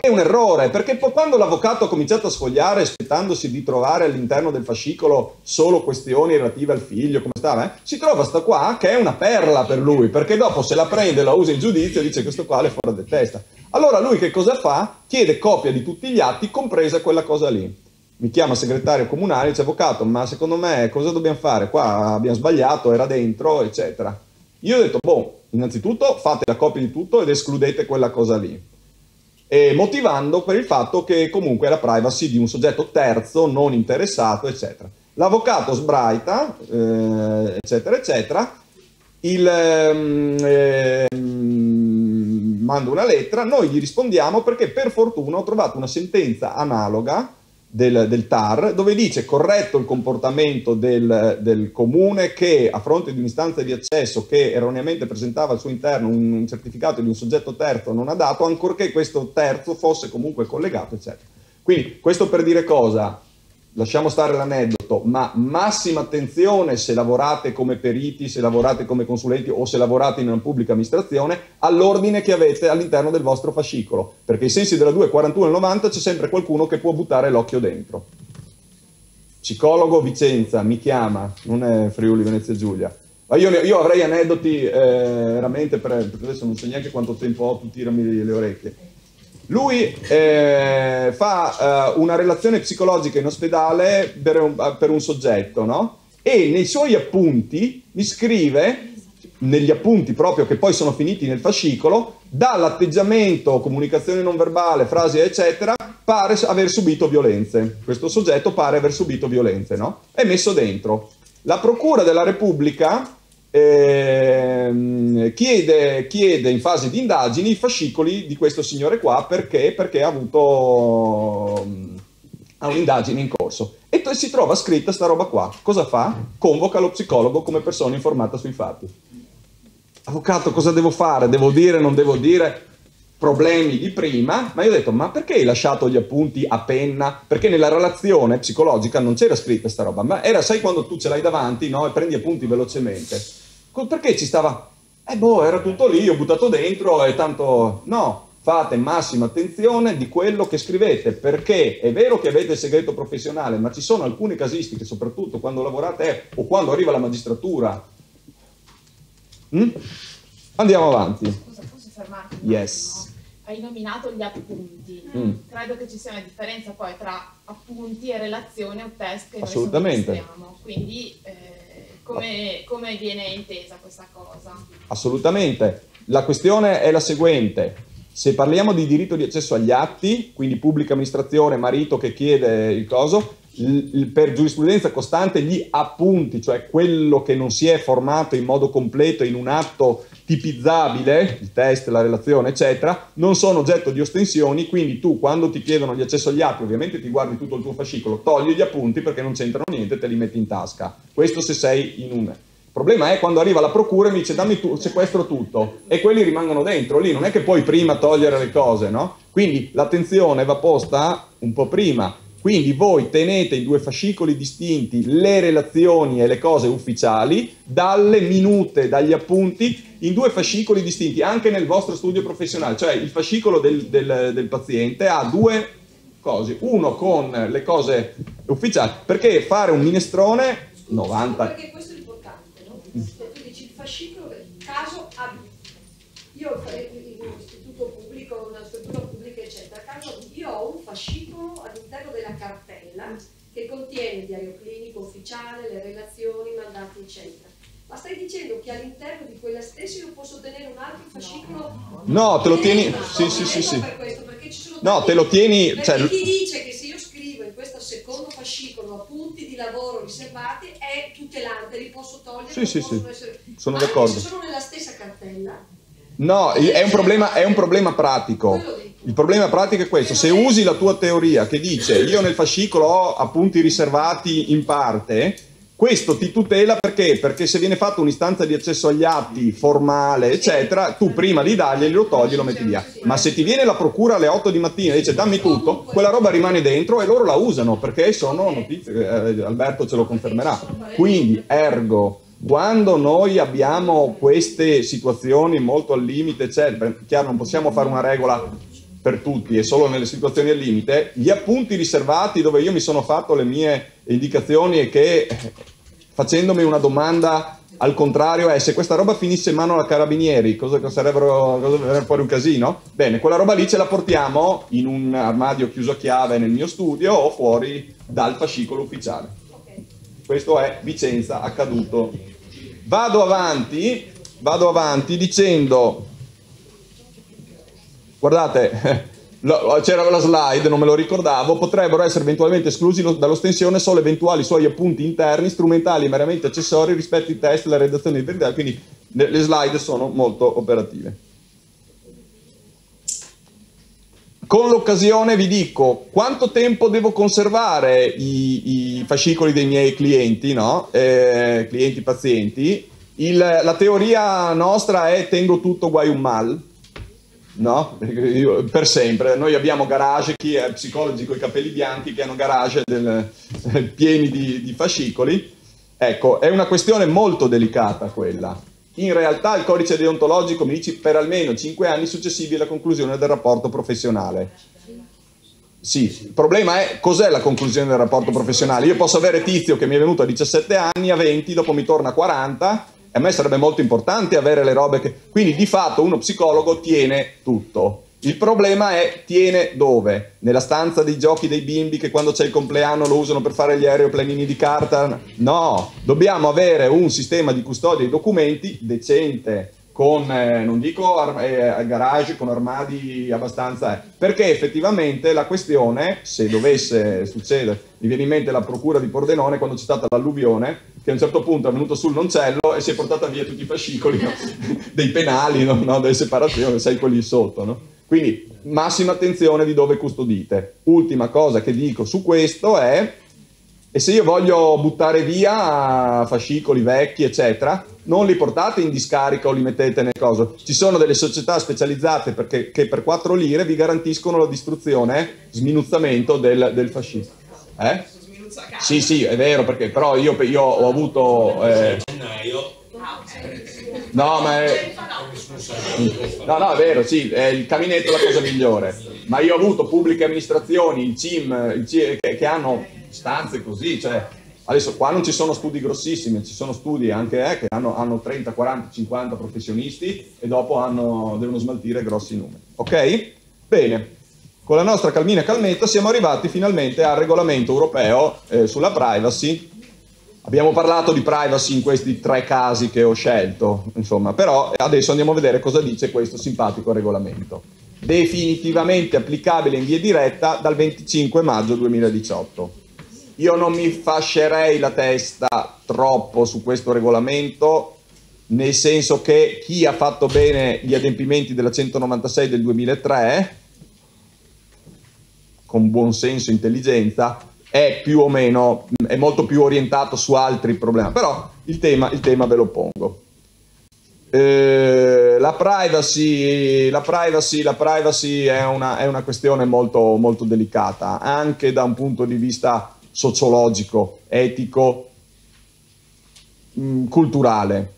che è un errore, perché poi quando l'avvocato ha cominciato a sfogliare aspettandosi di trovare all'interno del fascicolo solo questioni relative al figlio, come stava, eh, si trova sta qua che è una perla per lui, perché dopo se la prende, la usa in giudizio e dice questo qua è fuori di testa. Allora lui che cosa fa? Chiede copia di tutti gli atti, compresa quella cosa lì. Mi chiama segretario comunale e dice avvocato, ma secondo me cosa dobbiamo fare? Qua abbiamo sbagliato, era dentro, eccetera. Io ho detto, boh, innanzitutto fate la copia di tutto ed escludete quella cosa lì eh, motivando per il fatto che comunque è la privacy di un soggetto terzo non interessato, eccetera. L'avvocato sbraita, eh, eccetera, eccetera, il, ehm, ehm, manda una lettera, noi gli rispondiamo perché per fortuna ho trovato una sentenza analoga del, del, TAR, dove dice corretto il comportamento del, del, comune che a fronte di un'istanza di accesso che erroneamente presentava al suo interno un, un, certificato di un soggetto terzo non ha dato, ancorché questo terzo fosse comunque collegato, eccetera. Quindi questo per dire cosa? Lasciamo stare l'aneddoto, ma massima attenzione se lavorate come periti, se lavorate come consulenti o se lavorate in una pubblica amministrazione all'ordine che avete all'interno del vostro fascicolo, perché ai sensi della 24190 c'è sempre qualcuno che può buttare l'occhio dentro. Psicologo Vicenza mi chiama, non è Friuli Venezia Giulia. Io, io avrei aneddoti eh, veramente per, adesso non so neanche quanto tempo ho, tu tirami le orecchie. Lui eh, fa eh, una relazione psicologica in ospedale per un, per un soggetto, no? E nei suoi appunti mi scrive, negli appunti proprio che poi sono finiti nel fascicolo, dall'atteggiamento, comunicazione non verbale, frasi eccetera, pare aver subito violenze. Questo soggetto pare aver subito violenze, no? È messo dentro. La Procura della Repubblica eh, chiede, chiede, in fase di indagini i fascicoli di questo signore qua perché, perché ha avuto ha un'indagine in corso e poi si trova scritta sta roba qua. Cosa fa? Convoca lo psicologo come persona informata sui fatti. Avvocato, cosa devo fare? Devo dire, non devo dire? Problemi di prima, ma io ho detto, ma perché hai lasciato gli appunti a penna? Perché nella relazione psicologica non c'era scritta sta roba, ma era, sai quando tu ce l'hai davanti, no? E prendi appunti velocemente perché ci stava? Eh boh, era tutto lì, ho buttato dentro e tanto... No, fate massima attenzione di quello che scrivete, perché è vero che avete il segreto professionale, ma ci sono alcune casistiche, soprattutto quando lavorate o quando arriva la magistratura. Mm? Andiamo avanti. Scusa, posso fermarti? Yes. Hai nominato gli appunti. Mm. Credo che ci sia una differenza poi tra appunti e relazione o test che Assolutamente. noi. Quindi... Eh, come, come viene intesa questa cosa? Assolutamente. La questione è la seguente. Se parliamo di diritto di accesso agli atti, quindi pubblica amministrazione, marito che chiede il coso, per giurisprudenza costante gli appunti, cioè quello che non si è formato in modo completo in un atto tipizzabile, il test, la relazione, eccetera, non sono oggetto di ostensioni, quindi tu quando ti chiedono di accesso agli atti, ovviamente ti guardi tutto il tuo fascicolo, togli gli appunti perché non c'entrano niente e te li metti in tasca. Questo se sei in un... Il problema è quando arriva la procura e mi dice dammi tu, sequestro tutto e quelli rimangono dentro, lì non è che puoi prima togliere le cose, no? Quindi l'attenzione va posta un po' prima quindi voi tenete in due fascicoli distinti le relazioni e le cose ufficiali, dalle minute, dagli appunti, in due fascicoli distinti, anche nel vostro studio professionale. Cioè il fascicolo del, del, del paziente ha due cose, uno con le cose ufficiali, perché fare un minestrone 90... Perché questo è importante, no? Mm. Tu dici il fascicolo, caso A, Io in istituto pubblico, una struttura pubblica, eccetera, caso io ho un fascicolo all'interno della cartella che contiene il diario clinico ufficiale, le relazioni, i mandati, eccetera. Ma stai dicendo che all'interno di quella stessa io posso tenere un altro fascicolo? No, te lo tieni. Sì, sì, sì, sì. Questo, perché ci sono no, te lo tieni. Cioè... chi dice che se io scrivo in questo secondo fascicolo appunti di lavoro riservati è tutelante, li posso togliere. Sì, sì, sì. Essere... Sono d'accordo. Se sono nella stessa cartella. No, è un problema, è un problema pratico. Il problema pratico è questo, se usi la tua teoria che dice io nel fascicolo ho appunti riservati in parte, questo ti tutela perché? Perché se viene fatta un'istanza di accesso agli atti formale, eccetera, tu prima li dai, glielo togli e lo metti via. Ma se ti viene la procura alle 8 di mattina e dice dammi tutto, quella roba rimane dentro e loro la usano perché sono notizie, eh, Alberto ce lo confermerà. Quindi, ergo, quando noi abbiamo queste situazioni molto al limite, eccetera, chiaro non possiamo fare una regola per tutti e solo nelle situazioni al limite, gli appunti riservati dove io mi sono fatto le mie indicazioni e che facendomi una domanda al contrario è se questa roba finisse in mano alla carabinieri, cosa, cosa sarebbero, cosa verrebbe fuori un casino? Bene, quella roba lì ce la portiamo in un armadio chiuso a chiave nel mio studio o fuori dal fascicolo ufficiale. Questo è Vicenza accaduto. Vado avanti, vado avanti dicendo Guardate, [LAUGHS] c'era la slide, non me lo ricordavo, potrebbero essere eventualmente esclusi dall'ostensione solo eventuali suoi appunti interni, strumentali e meramente accessori rispetto ai test alla redazione di verità, quindi le slide sono molto operative. Con l'occasione vi dico quanto tempo devo conservare i, i fascicoli dei miei clienti, no? eh, clienti pazienti. Il, la teoria nostra è tengo tutto guai un mal, no? [LAUGHS] Io- per sempre. Noi abbiamo garage, chi è psicologi con i capelli bianchi che hanno garage del- [LAUGHS] pieni di, di fascicoli. Ecco, è una questione molto delicata quella. In realtà il codice deontologico mi dice per almeno 5 anni successivi alla conclusione del rapporto professionale. Sì, il problema è cos'è la conclusione del rapporto professionale. Io posso avere tizio che mi è venuto a 17 anni, a 20, dopo mi torna a 40, e a me sarebbe molto importante avere le robe che... Quindi di fatto uno psicologo tiene tutto. Il problema è tiene dove? Nella stanza dei giochi dei bimbi che quando c'è il compleanno lo usano per fare gli aeroplanini di carta? No, dobbiamo avere un sistema di custodia dei documenti decente, con, eh, non dico ar- eh, garage, con armadi abbastanza... eh, perché effettivamente la questione, se dovesse succedere, mi viene in mente la procura di Pordenone quando c'è stata l'alluvione, che a un certo punto è venuto sul noncello e si è portata via tutti i fascicoli no? [LAUGHS] dei penali, no? No, delle separazioni, sai quelli sotto, no? Quindi massima attenzione di dove custodite. Ultima cosa che dico su questo è, e se io voglio buttare via fascicoli vecchi, eccetera, non li portate in discarica o li mettete nel coso. Ci sono delle società specializzate perché, che per 4 lire vi garantiscono la distruzione, sminuzzamento del, del fascicolo. Eh? Sì, sì, è vero, perché però io, io ho avuto... eh, gennaio no, ma è... No, no, è vero, sì, è il caminetto è la cosa migliore. Ma io ho avuto pubbliche amministrazioni, il CIM, il CIE, che, che hanno stanze così, cioè... Adesso qua non ci sono studi grossissimi, ci sono studi anche eh, che hanno, hanno 30, 40, 50 professionisti e dopo hanno- devono smaltire grossi numeri. Ok? Bene. Con la nostra calmina calmetta siamo arrivati finalmente al regolamento europeo eh, sulla privacy. Abbiamo parlato di privacy in questi tre casi che ho scelto, insomma, però adesso andiamo a vedere cosa dice questo simpatico regolamento. Definitivamente applicabile in via diretta dal 25 maggio 2018. Io non mi fascerei la testa troppo su questo regolamento, nel senso che chi ha fatto bene gli adempimenti della 196 del 2003 con buon senso e intelligenza, è più o meno, è molto più orientato su altri problemi. Però il tema, il tema ve lo pongo. Eh, la privacy, la privacy, la privacy è, una, è una questione molto, molto delicata, anche da un punto di vista sociologico, etico, mh, culturale.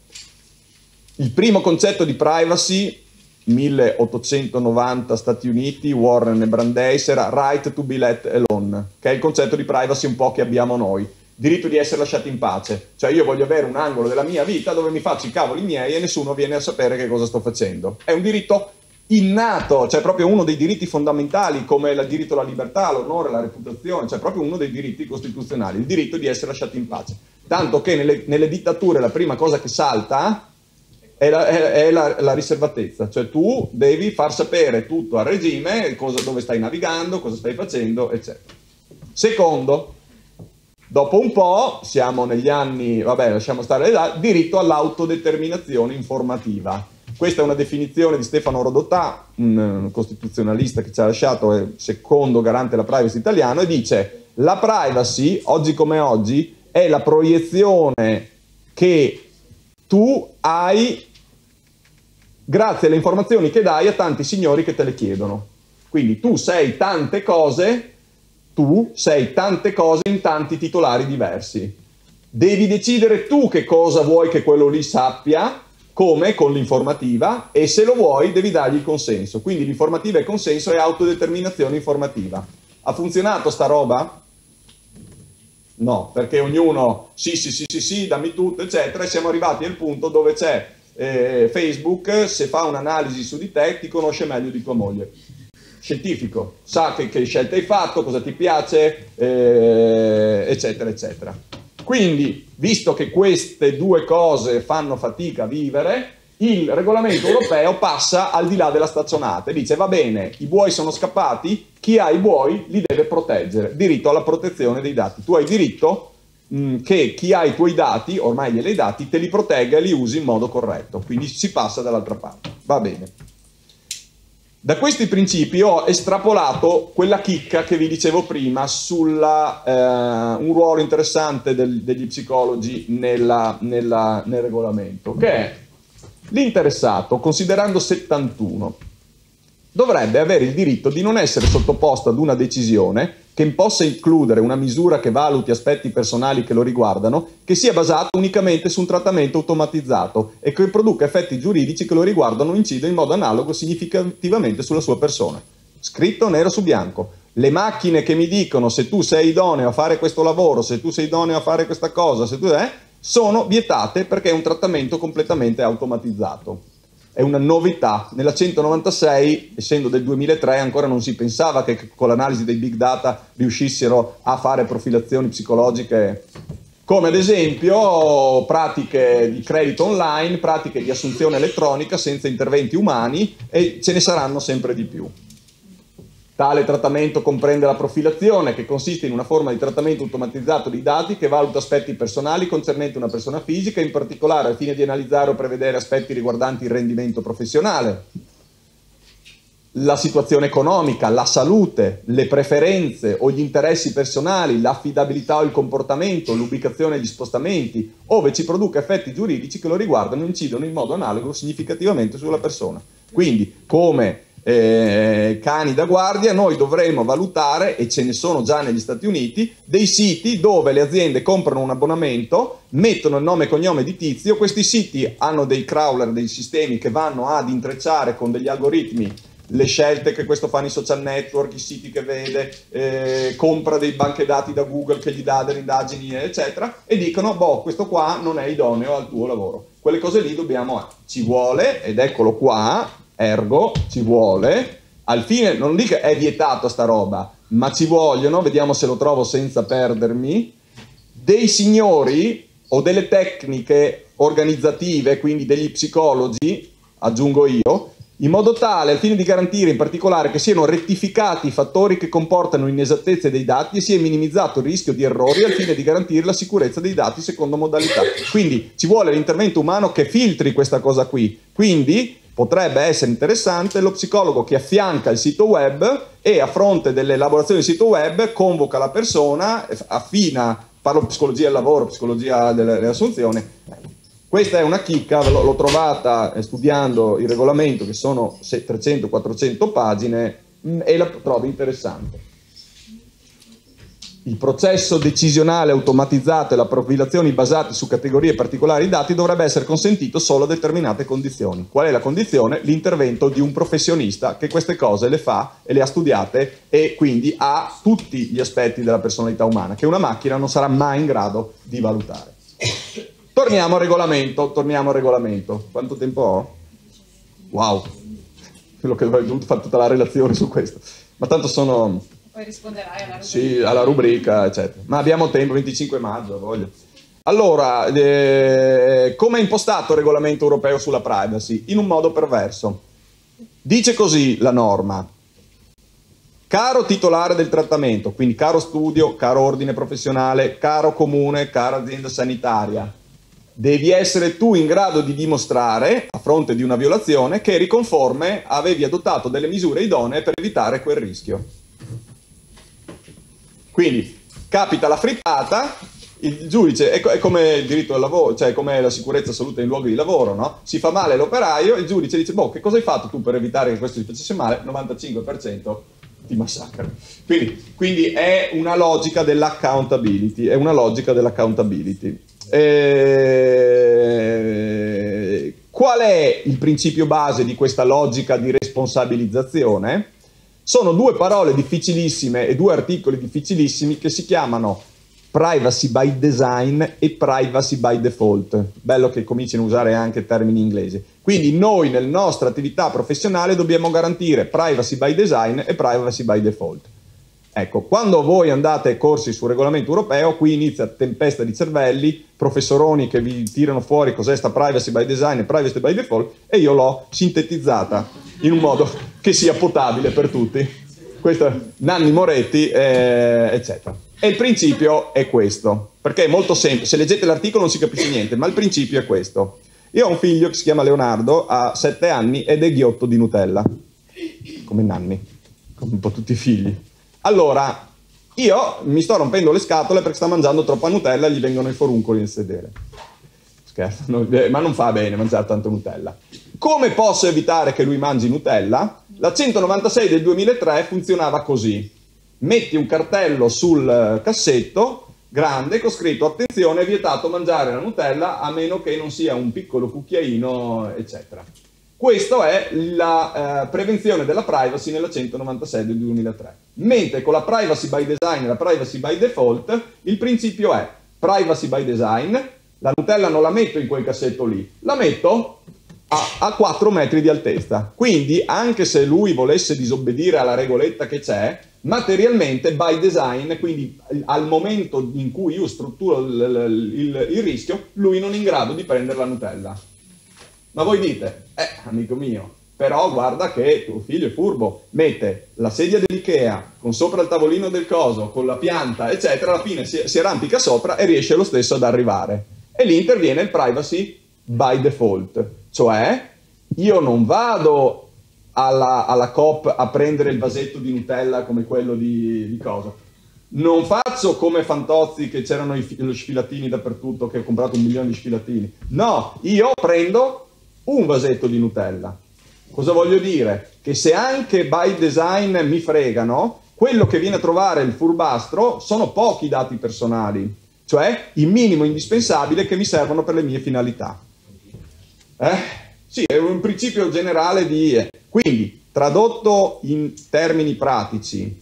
Il primo concetto di privacy 1890 Stati Uniti, Warren e Brandeis, era right to be let alone, che è il concetto di privacy un po' che abbiamo noi, diritto di essere lasciati in pace, cioè io voglio avere un angolo della mia vita dove mi faccio i cavoli miei e nessuno viene a sapere che cosa sto facendo. È un diritto innato, cioè proprio uno dei diritti fondamentali come il diritto alla libertà, l'onore, la reputazione, cioè proprio uno dei diritti costituzionali, il diritto di essere lasciati in pace. Tanto che nelle, nelle dittature la prima cosa che salta è la, è- è la- la riservatezza, cioè tu devi far sapere tutto al regime, cosa- dove stai navigando, cosa stai facendo, eccetera. Secondo, dopo un po', siamo negli anni, vabbè lasciamo stare le date, diritto all'autodeterminazione informativa. Questa è una definizione di Stefano Rodotà, un eh, costituzionalista che ci ha lasciato, è secondo garante della privacy italiano, e dice la privacy, oggi come oggi, è la proiezione che tu hai grazie alle informazioni che dai a tanti signori che te le chiedono. Quindi tu sei tante cose, tu sei tante cose in tanti titolari diversi. Devi decidere tu che cosa vuoi che quello lì sappia, come con l'informativa, e se lo vuoi devi dargli il consenso. Quindi l'informativa e il consenso è autodeterminazione informativa. Ha funzionato sta roba? No, perché ognuno sì, sì, sì, sì, sì, dammi tutto, eccetera, e siamo arrivati al punto dove c'è eh, Facebook, se fa un'analisi su di te, ti conosce meglio di tua moglie. Scientifico, sa che, che scelta hai fatto, cosa ti piace, eh, eccetera, eccetera. Quindi, visto che queste due cose fanno fatica a vivere, il regolamento europeo passa al di là della stazionata e dice va bene, i buoi sono scappati, chi ha i buoi li deve proteggere, diritto alla protezione dei dati. Tu hai diritto mh, che chi ha i tuoi dati, ormai glieli hai dati, te li protegga e li usi in modo corretto, quindi si passa dall'altra parte. Va bene. Da questi principi ho estrapolato quella chicca che vi dicevo prima sulla eh, un ruolo interessante del- degli psicologi nella- nella- nel regolamento, che è l'interessato, considerando 71, dovrebbe avere il diritto di non essere sottoposto ad una decisione che possa includere una misura che valuti aspetti personali che lo riguardano, che sia basata unicamente su un trattamento automatizzato e che produca effetti giuridici che lo riguardano o incidono in modo analogo significativamente sulla sua persona. Scritto nero su bianco. Le macchine che mi dicono se tu sei idoneo a fare questo lavoro, se tu sei idoneo a fare questa cosa, se tu eh, sono vietate perché è un trattamento completamente automatizzato è una novità. Nella 196, essendo del 2003, ancora non si pensava che con l'analisi dei big data riuscissero a fare profilazioni psicologiche come ad esempio pratiche di credito online, pratiche di assunzione elettronica senza interventi umani e ce ne saranno sempre di più. Tale trattamento comprende la profilazione, che consiste in una forma di trattamento automatizzato di dati che valuta aspetti personali concernenti una persona fisica, in particolare al fine di analizzare o prevedere aspetti riguardanti il rendimento professionale, la situazione economica, la salute, le preferenze o gli interessi personali, l'affidabilità o il comportamento, l'ubicazione e gli spostamenti, ove ci produca effetti giuridici che lo riguardano e incidono in modo analogo significativamente sulla persona. Quindi, come eh, cani da guardia, noi dovremo valutare, e ce ne sono già negli Stati Uniti, dei siti dove le aziende comprano un abbonamento, mettono il nome e cognome di tizio, questi siti hanno dei crawler, dei sistemi che vanno ad intrecciare con degli algoritmi le scelte che questo fa nei social network, i siti che vede, eh, compra dei banche dati da Google che gli dà delle indagini, eccetera, e dicono, boh, questo qua non è idoneo al tuo lavoro. Quelle cose lì dobbiamo, ci vuole, ed eccolo qua, Ergo ci vuole, al fine, non dico è vietato sta roba, ma ci vogliono, vediamo se lo trovo senza perdermi, dei signori o delle tecniche organizzative, quindi degli psicologi, aggiungo io, in modo tale, al fine di garantire in particolare che siano rettificati i fattori che comportano inesattezze dei dati e sia minimizzato il rischio di errori al fine di garantire la sicurezza dei dati secondo modalità. Quindi ci vuole l'intervento umano che filtri questa cosa qui. Quindi potrebbe essere interessante lo psicologo che affianca il sito web e a fronte dell'elaborazione del sito web convoca la persona, affina, parlo psicologia del lavoro, psicologia dell'assunzione. Questa è una chicca, l'ho trovata eh, studiando il regolamento che sono 300-400 pagine mm, e la trovo interessante il processo decisionale automatizzato e la profilazione basate su categorie particolari dati dovrebbe essere consentito solo a determinate condizioni. Qual è la condizione? L'intervento di un professionista che queste cose le fa e le ha studiate e quindi ha tutti gli aspetti della personalità umana che una macchina non sarà mai in grado di valutare. Torniamo al regolamento, torniamo al regolamento. Quanto tempo ho? Wow, quello che avrei dovuto fare tutta la relazione su questo. Ma tanto sono poi risponderai alla rubrica. Sì, alla rubrica, eccetera. Ma abbiamo tempo, 25 maggio, voglio. Allora, eh, come è impostato il regolamento europeo sulla privacy? In un modo perverso. Dice così la norma. Caro titolare del trattamento, quindi caro studio, caro ordine professionale, caro comune, cara azienda sanitaria, devi essere tu in grado di dimostrare, a fronte di una violazione, che eri conforme, avevi adottato delle misure idonee per evitare quel rischio. Quindi capita la frittata, il giudice è, come il diritto al lavoro, cioè come la sicurezza assoluta in luoghi di lavoro, no? Si fa male l'operaio, il giudice dice, boh, che cosa hai fatto tu per evitare che questo ti facesse male? 95% ti massacra. Quindi, quindi, è una logica dell'accountability, è una logica dell'accountability. E... Qual è il principio base di questa logica di responsabilizzazione? Sono due parole difficilissime e due articoli difficilissimi che si chiamano privacy by design e privacy by default. Bello che cominciano a usare anche termini inglesi. Quindi noi nella nostra attività professionale dobbiamo garantire privacy by design e privacy by default. Ecco, quando voi andate corsi sul regolamento europeo, qui inizia tempesta di cervelli, professoroni che vi tirano fuori cos'è sta privacy by design e privacy by default e io l'ho sintetizzata in un modo che sia potabile per tutti. Questo Nanni Moretti, eh, eccetera. E il principio è questo, perché è molto semplice, se leggete l'articolo non si capisce niente, ma il principio è questo. Io ho un figlio che si chiama Leonardo, ha sette anni ed è ghiotto di Nutella, come Nanni, come un po' tutti i figli. Allora, io mi sto rompendo le scatole perché sta mangiando troppa Nutella e gli vengono i foruncoli nel sedere. Scherzo, non, eh, ma non fa bene mangiare tanto Nutella. Come posso evitare che lui mangi Nutella? La 196 del 2003 funzionava così. Metti un cartello sul eh, cassetto grande con scritto attenzione è vietato mangiare la Nutella a meno che non sia un piccolo cucchiaino eccetera. Questa è la eh, prevenzione della privacy nella 196 del 2003. Mentre con la privacy by design e la privacy by default il principio è privacy by design, la Nutella non la metto in quel cassetto lì, la metto a, a 4 metri di altezza. Quindi anche se lui volesse disobbedire alla regoletta che c'è, materialmente by design, quindi al momento in cui io strutturo il, il, il, rischio, lui non è in grado di prendere la Nutella. Ma voi dite, eh, amico mio, però guarda che tuo figlio è furbo, mette la sedia dell'Ikea con sopra il tavolino del coso, con la pianta, eccetera, alla fine si, si arrampica sopra e riesce lo stesso ad arrivare. E lì interviene il privacy by default, cioè io non vado alla, alla COP a prendere il vasetto di Nutella come quello di, di cosa. Non faccio come Fantozzi che c'erano i, i sfilatini dappertutto, che ho comprato un milione di sfilatini. No, io prendo un vasetto di Nutella. Cosa voglio dire? Che se anche by design mi fregano, quello che viene a trovare il furbastro sono pochi dati personali, cioè il minimo indispensabile che mi servono per le mie finalità. Eh? Sì, è un principio generale di... Eh, quindi, tradotto in termini pratici,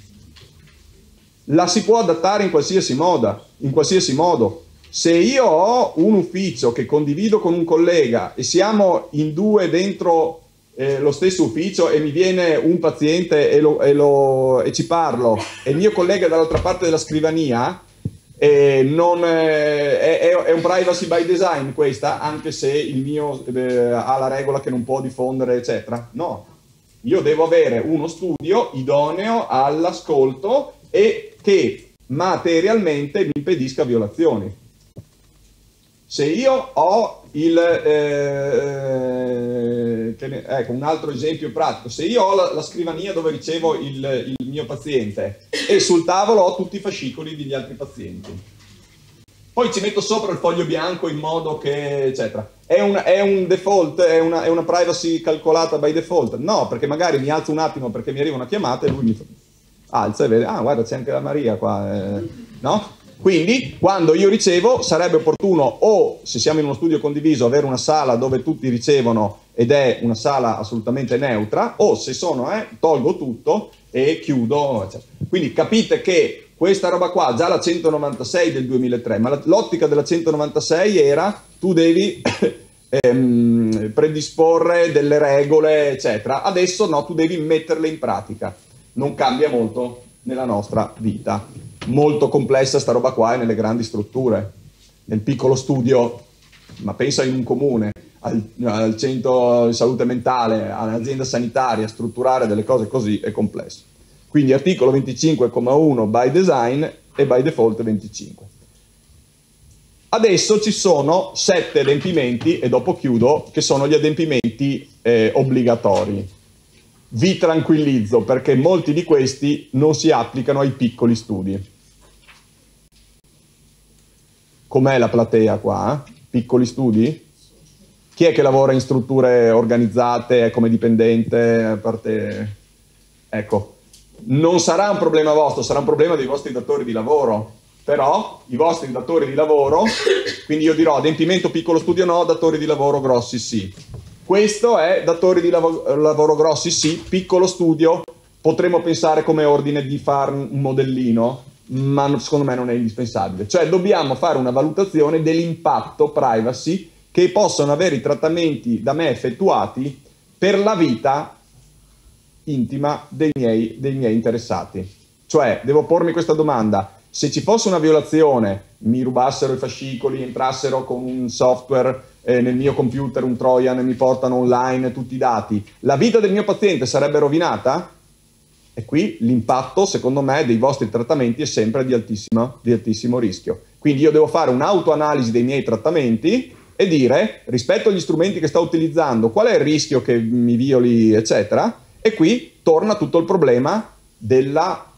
la si può adattare in qualsiasi, modo, in qualsiasi modo. Se io ho un ufficio che condivido con un collega e siamo in due dentro eh, lo stesso ufficio e mi viene un paziente e, lo, e, lo, e ci parlo e il mio collega è dall'altra parte della scrivania, eh, non, eh, è, è, un privacy by design questa, anche se il mio eh, ha la regola che non può diffondere, eccetera. No, io devo avere uno studio idoneo all'ascolto e che materialmente mi impedisca violazioni. Se io ho il, eh, ne, ecco, un altro esempio pratico, se io ho la, la scrivania dove ricevo il, il, mio paziente e sul tavolo ho tutti i fascicoli degli altri pazienti, poi ci metto sopra il foglio bianco in modo che, eccetera. È un, è un default, è una, è una, privacy calcolata by default? No, perché magari mi alzo un attimo perché mi arriva una chiamata e lui mi alza e vede, ah guarda c'è anche la Maria qua, eh, no? Quindi, quando io ricevo, sarebbe opportuno o, se siamo in uno studio condiviso, avere una sala dove tutti ricevono ed è una sala assolutamente neutra, o se sono, eh, tolgo tutto e chiudo. Eccetera. Quindi capite che questa roba qua, già la 196 del 2003, ma l'ottica della 196 era tu devi [COUGHS] ehm, predisporre delle regole, eccetera. Adesso no, tu devi metterle in pratica. Non cambia molto nella nostra vita molto complessa sta roba qua è nelle grandi strutture. Nel piccolo studio, ma pensa in un comune, al, al centro di salute mentale, all'azienda sanitaria, strutturare delle cose così è complesso. Quindi articolo 25,1 by design e by default 25. Adesso ci sono sette adempimenti, e dopo chiudo, che sono gli adempimenti eh, obbligatori. Vi tranquillizzo perché molti di questi non si applicano ai piccoli studi. Com'è la platea qua? Piccoli studi? Chi è che lavora in strutture organizzate come dipendente? Parte... Ecco, non sarà un problema vostro, sarà un problema dei vostri datori di lavoro. Però i vostri datori di lavoro, quindi io dirò adempimento piccolo studio no, datori di lavoro grossi sì. Questo è datori di lav- lavoro grossi sì, piccolo studio, potremmo pensare come ordine di fare un modellino, ma secondo me non è indispensabile. Cioè dobbiamo fare una valutazione dell'impatto privacy che possono avere i trattamenti da me effettuati per la vita intima dei miei, dei miei interessati. Cioè devo pormi questa domanda, se ci fosse una violazione, mi rubassero i fascicoli, entrassero con un software eh, nel mio computer, un Trojan, e mi portano online tutti i dati, la vita del mio paziente sarebbe rovinata? E qui l'impatto, secondo me, dei vostri trattamenti è sempre di, di altissimo rischio. Quindi io devo fare un'autoanalisi dei miei trattamenti e dire, rispetto agli strumenti che sto utilizzando, qual è il rischio che mi violi, eccetera. E qui torna tutto il problema della,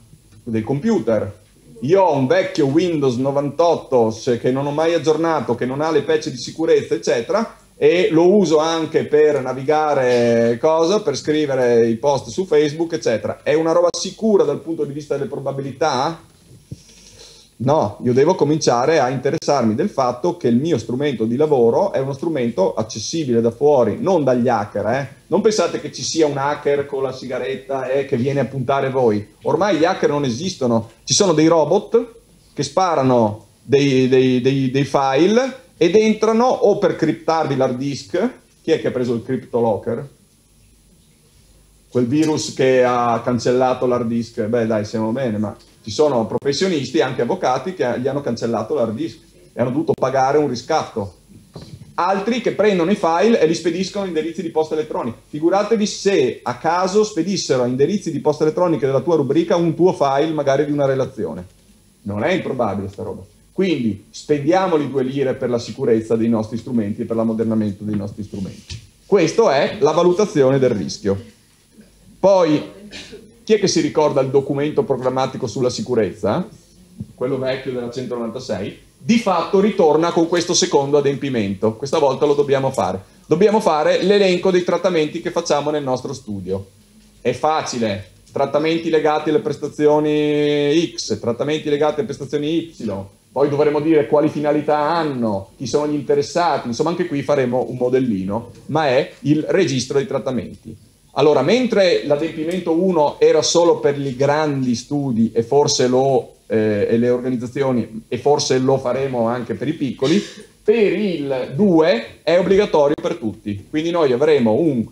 del computer. Io ho un vecchio Windows 98 che non ho mai aggiornato, che non ha le patch di sicurezza, eccetera, e lo uso anche per navigare cosa, per scrivere i post su Facebook, eccetera. È una roba sicura dal punto di vista delle probabilità? No, io devo cominciare a interessarmi del fatto che il mio strumento di lavoro è uno strumento accessibile da fuori, non dagli hacker. Eh? Non pensate che ci sia un hacker con la sigaretta eh, che viene a puntare voi. Ormai gli hacker non esistono. Ci sono dei robot che sparano dei, dei, dei, dei file ed entrano o per criptarvi l'hard disk. Chi è che ha preso il CryptoLocker? Quel virus che ha cancellato l'hard disk. Beh dai, siamo bene, ma ci sono professionisti, anche avvocati, che gli hanno cancellato l'hard disk e hanno dovuto pagare un riscatto. Altri che prendono i file e li spediscono a indirizzi di posta elettronica. Figuratevi se a caso spedissero a indirizzi di posta elettronica della tua rubrica un tuo file, magari di una relazione. Non è improbabile sta roba. Quindi spendiamoli due lire per la sicurezza dei nostri strumenti e per l'ammodernamento dei nostri strumenti. Questa è la valutazione del rischio. Poi chi è che si ricorda il documento programmatico sulla sicurezza? Quello vecchio della 196? Di fatto ritorna con questo secondo adempimento. Questa volta lo dobbiamo fare. Dobbiamo fare l'elenco dei trattamenti che facciamo nel nostro studio. È facile. Trattamenti legati alle prestazioni X, trattamenti legati alle prestazioni Y. Poi dovremo dire quali finalità hanno, chi sono gli interessati. Insomma, anche qui faremo un modellino, ma è il registro dei trattamenti. Allora, mentre l'adempimento 1 era solo per i grandi studi e forse lo, eh, e le organizzazioni, e forse lo faremo anche per i piccoli, per il 2 è obbligatorio per tutti. Quindi noi avremo un,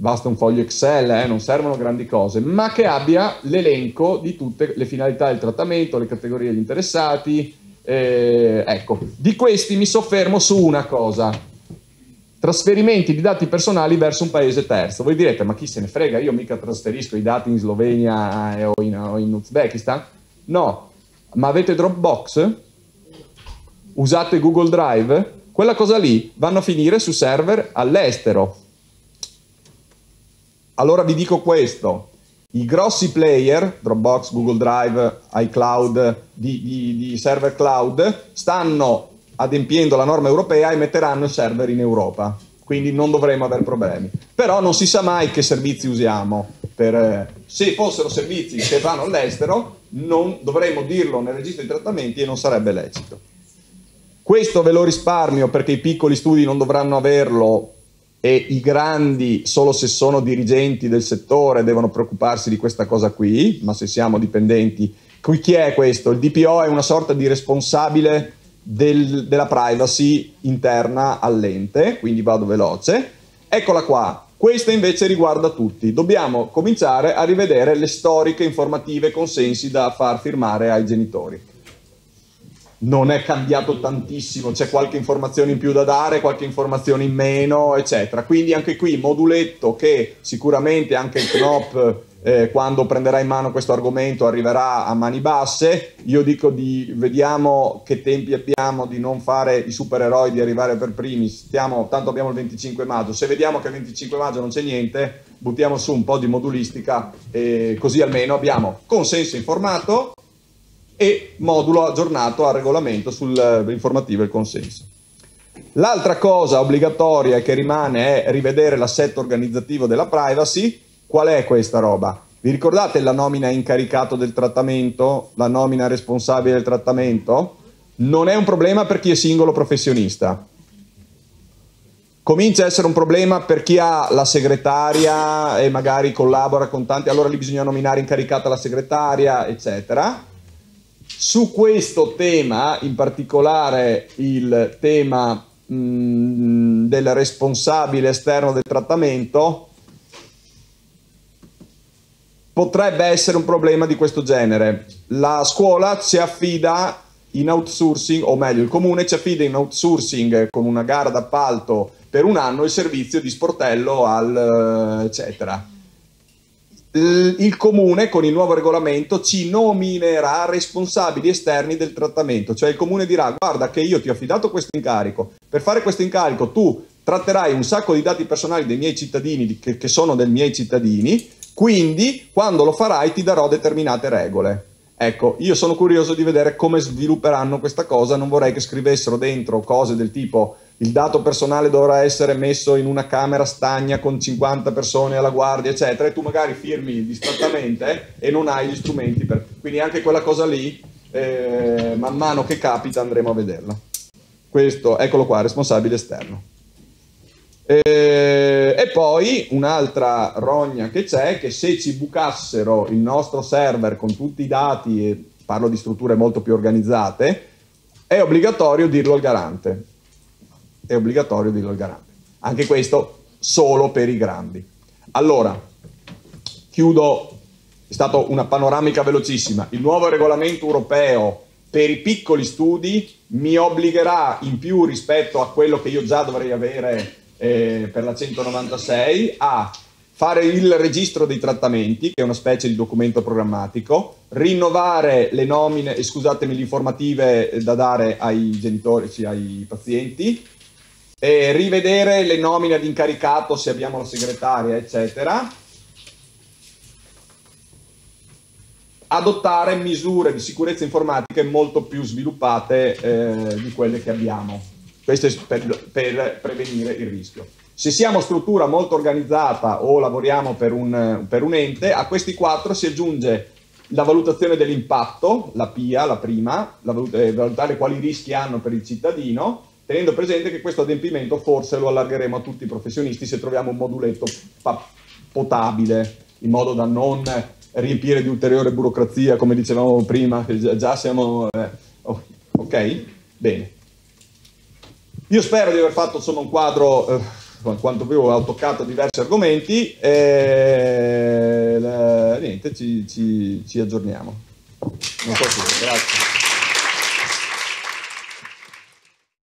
basta un foglio Excel, eh, non servono grandi cose, ma che abbia l'elenco di tutte le finalità del trattamento, le categorie degli interessati. Eh, ecco, di questi mi soffermo su una cosa trasferimenti di dati personali verso un paese terzo. Voi direte, ma chi se ne frega, io mica trasferisco i dati in Slovenia eh, o in, o in Uzbekistan? No, ma avete Dropbox? Usate Google Drive? Quella cosa lì vanno a finire su server all'estero. Allora vi dico questo, i grossi player, Dropbox, Google Drive, iCloud, di, di, di server cloud, stanno adempiendo la norma europea e metteranno il server in Europa. Quindi non dovremo avere problemi. Però non si sa mai che servizi usiamo. Per, eh, se fossero servizi che vanno all'estero, non dovremmo dirlo nel registro di trattamenti e non sarebbe lecito. Questo ve lo risparmio perché i piccoli studi non dovranno averlo e i grandi, solo se sono dirigenti del settore, devono preoccuparsi di questa cosa qui, ma se siamo dipendenti, chi è questo? Il DPO è una sorta di responsabile del, della privacy interna all'ente, quindi vado veloce. Eccola qua, questa invece riguarda tutti. Dobbiamo cominciare a rivedere le storiche informative consensi da far firmare ai genitori. Non è cambiato tantissimo, c'è qualche informazione in più da dare, qualche informazione in meno, eccetera. Quindi anche qui moduletto che sicuramente anche il CNOP eh, quando prenderà in mano questo argomento arriverà a mani basse. Io dico di vediamo che tempi abbiamo di non fare i supereroi, di arrivare per primi. Stiamo, tanto abbiamo il 25 maggio. Se vediamo che il 25 maggio non c'è niente, buttiamo su un po' di modulistica e così almeno abbiamo consenso informato e modulo aggiornato al regolamento sull'informativo e il consenso. L'altra cosa obbligatoria che rimane è rivedere l'assetto organizzativo della privacy Qual è questa roba? Vi ricordate la nomina incaricato del trattamento, la nomina responsabile del trattamento? Non è un problema per chi è singolo professionista. Comincia a essere un problema per chi ha la segretaria e magari collabora con tanti, allora lì bisogna nominare incaricata la segretaria, eccetera. Su questo tema, in particolare il tema mh, mm, del responsabile esterno del trattamento, potrebbe essere un problema di questo genere. La scuola ci affida in outsourcing, o meglio, il comune ci affida in outsourcing con una gara d'appalto per un anno il servizio di sportello al eccetera. Il comune con il nuovo regolamento ci nominerà responsabili esterni del trattamento, cioè il comune dirà guarda che io ti ho affidato questo incarico, per fare questo incarico tu tratterai un sacco di dati personali dei miei cittadini, che, che sono dei miei cittadini, quindi, quando lo farai, ti darò determinate regole. Ecco, io sono curioso di vedere come svilupperanno questa cosa, non vorrei che scrivessero dentro cose del tipo il dato personale dovrà essere messo in una camera stagna con 50 persone alla guardia, eccetera, e tu magari firmi distrattamente e non hai gli strumenti per... Quindi anche quella cosa lì, eh, man mano che capita andremo a vederla. Questo, eccolo qua, responsabile esterno. Eh, e poi un'altra rogna che c'è che se ci bucassero il nostro server con tutti i dati, e parlo di strutture molto più organizzate, è obbligatorio dirlo al garante è obbligatorio dirlo al garante. Anche questo solo per i grandi. Allora, chiudo, è stata una panoramica velocissima. Il nuovo regolamento europeo per i piccoli studi mi obbligherà in più rispetto a quello che io già dovrei avere eh, per la 196 a fare il registro dei trattamenti, che è una specie di documento programmatico, rinnovare le nomine, eh, scusatemi, le informative da dare ai genitori, cioè ai pazienti, eh, rivedere le nomine ad incaricato se abbiamo la segretaria, eccetera. Adottare misure di sicurezza informatica molto più sviluppate eh, di quelle che abbiamo. Questo è per, per, prevenire il rischio. Se siamo struttura molto organizzata o lavoriamo per un, per un ente, a questi quattro si aggiunge la valutazione dell'impatto, la PIA, la prima, la valut- eh, valutare quali rischi hanno per il cittadino, tenendo presente che questo adempimento forse lo allargheremo a tutti i professionisti se troviamo un moduletto potabile, in modo da non riempire di ulteriore burocrazia, come dicevamo prima, che già siamo... Eh, oh, ok? Bene. Io spero di aver fatto insomma, un quadro, eh, quanto più ho toccato diversi argomenti, e eh, niente, ci, ci, ci aggiorniamo. So se, grazie.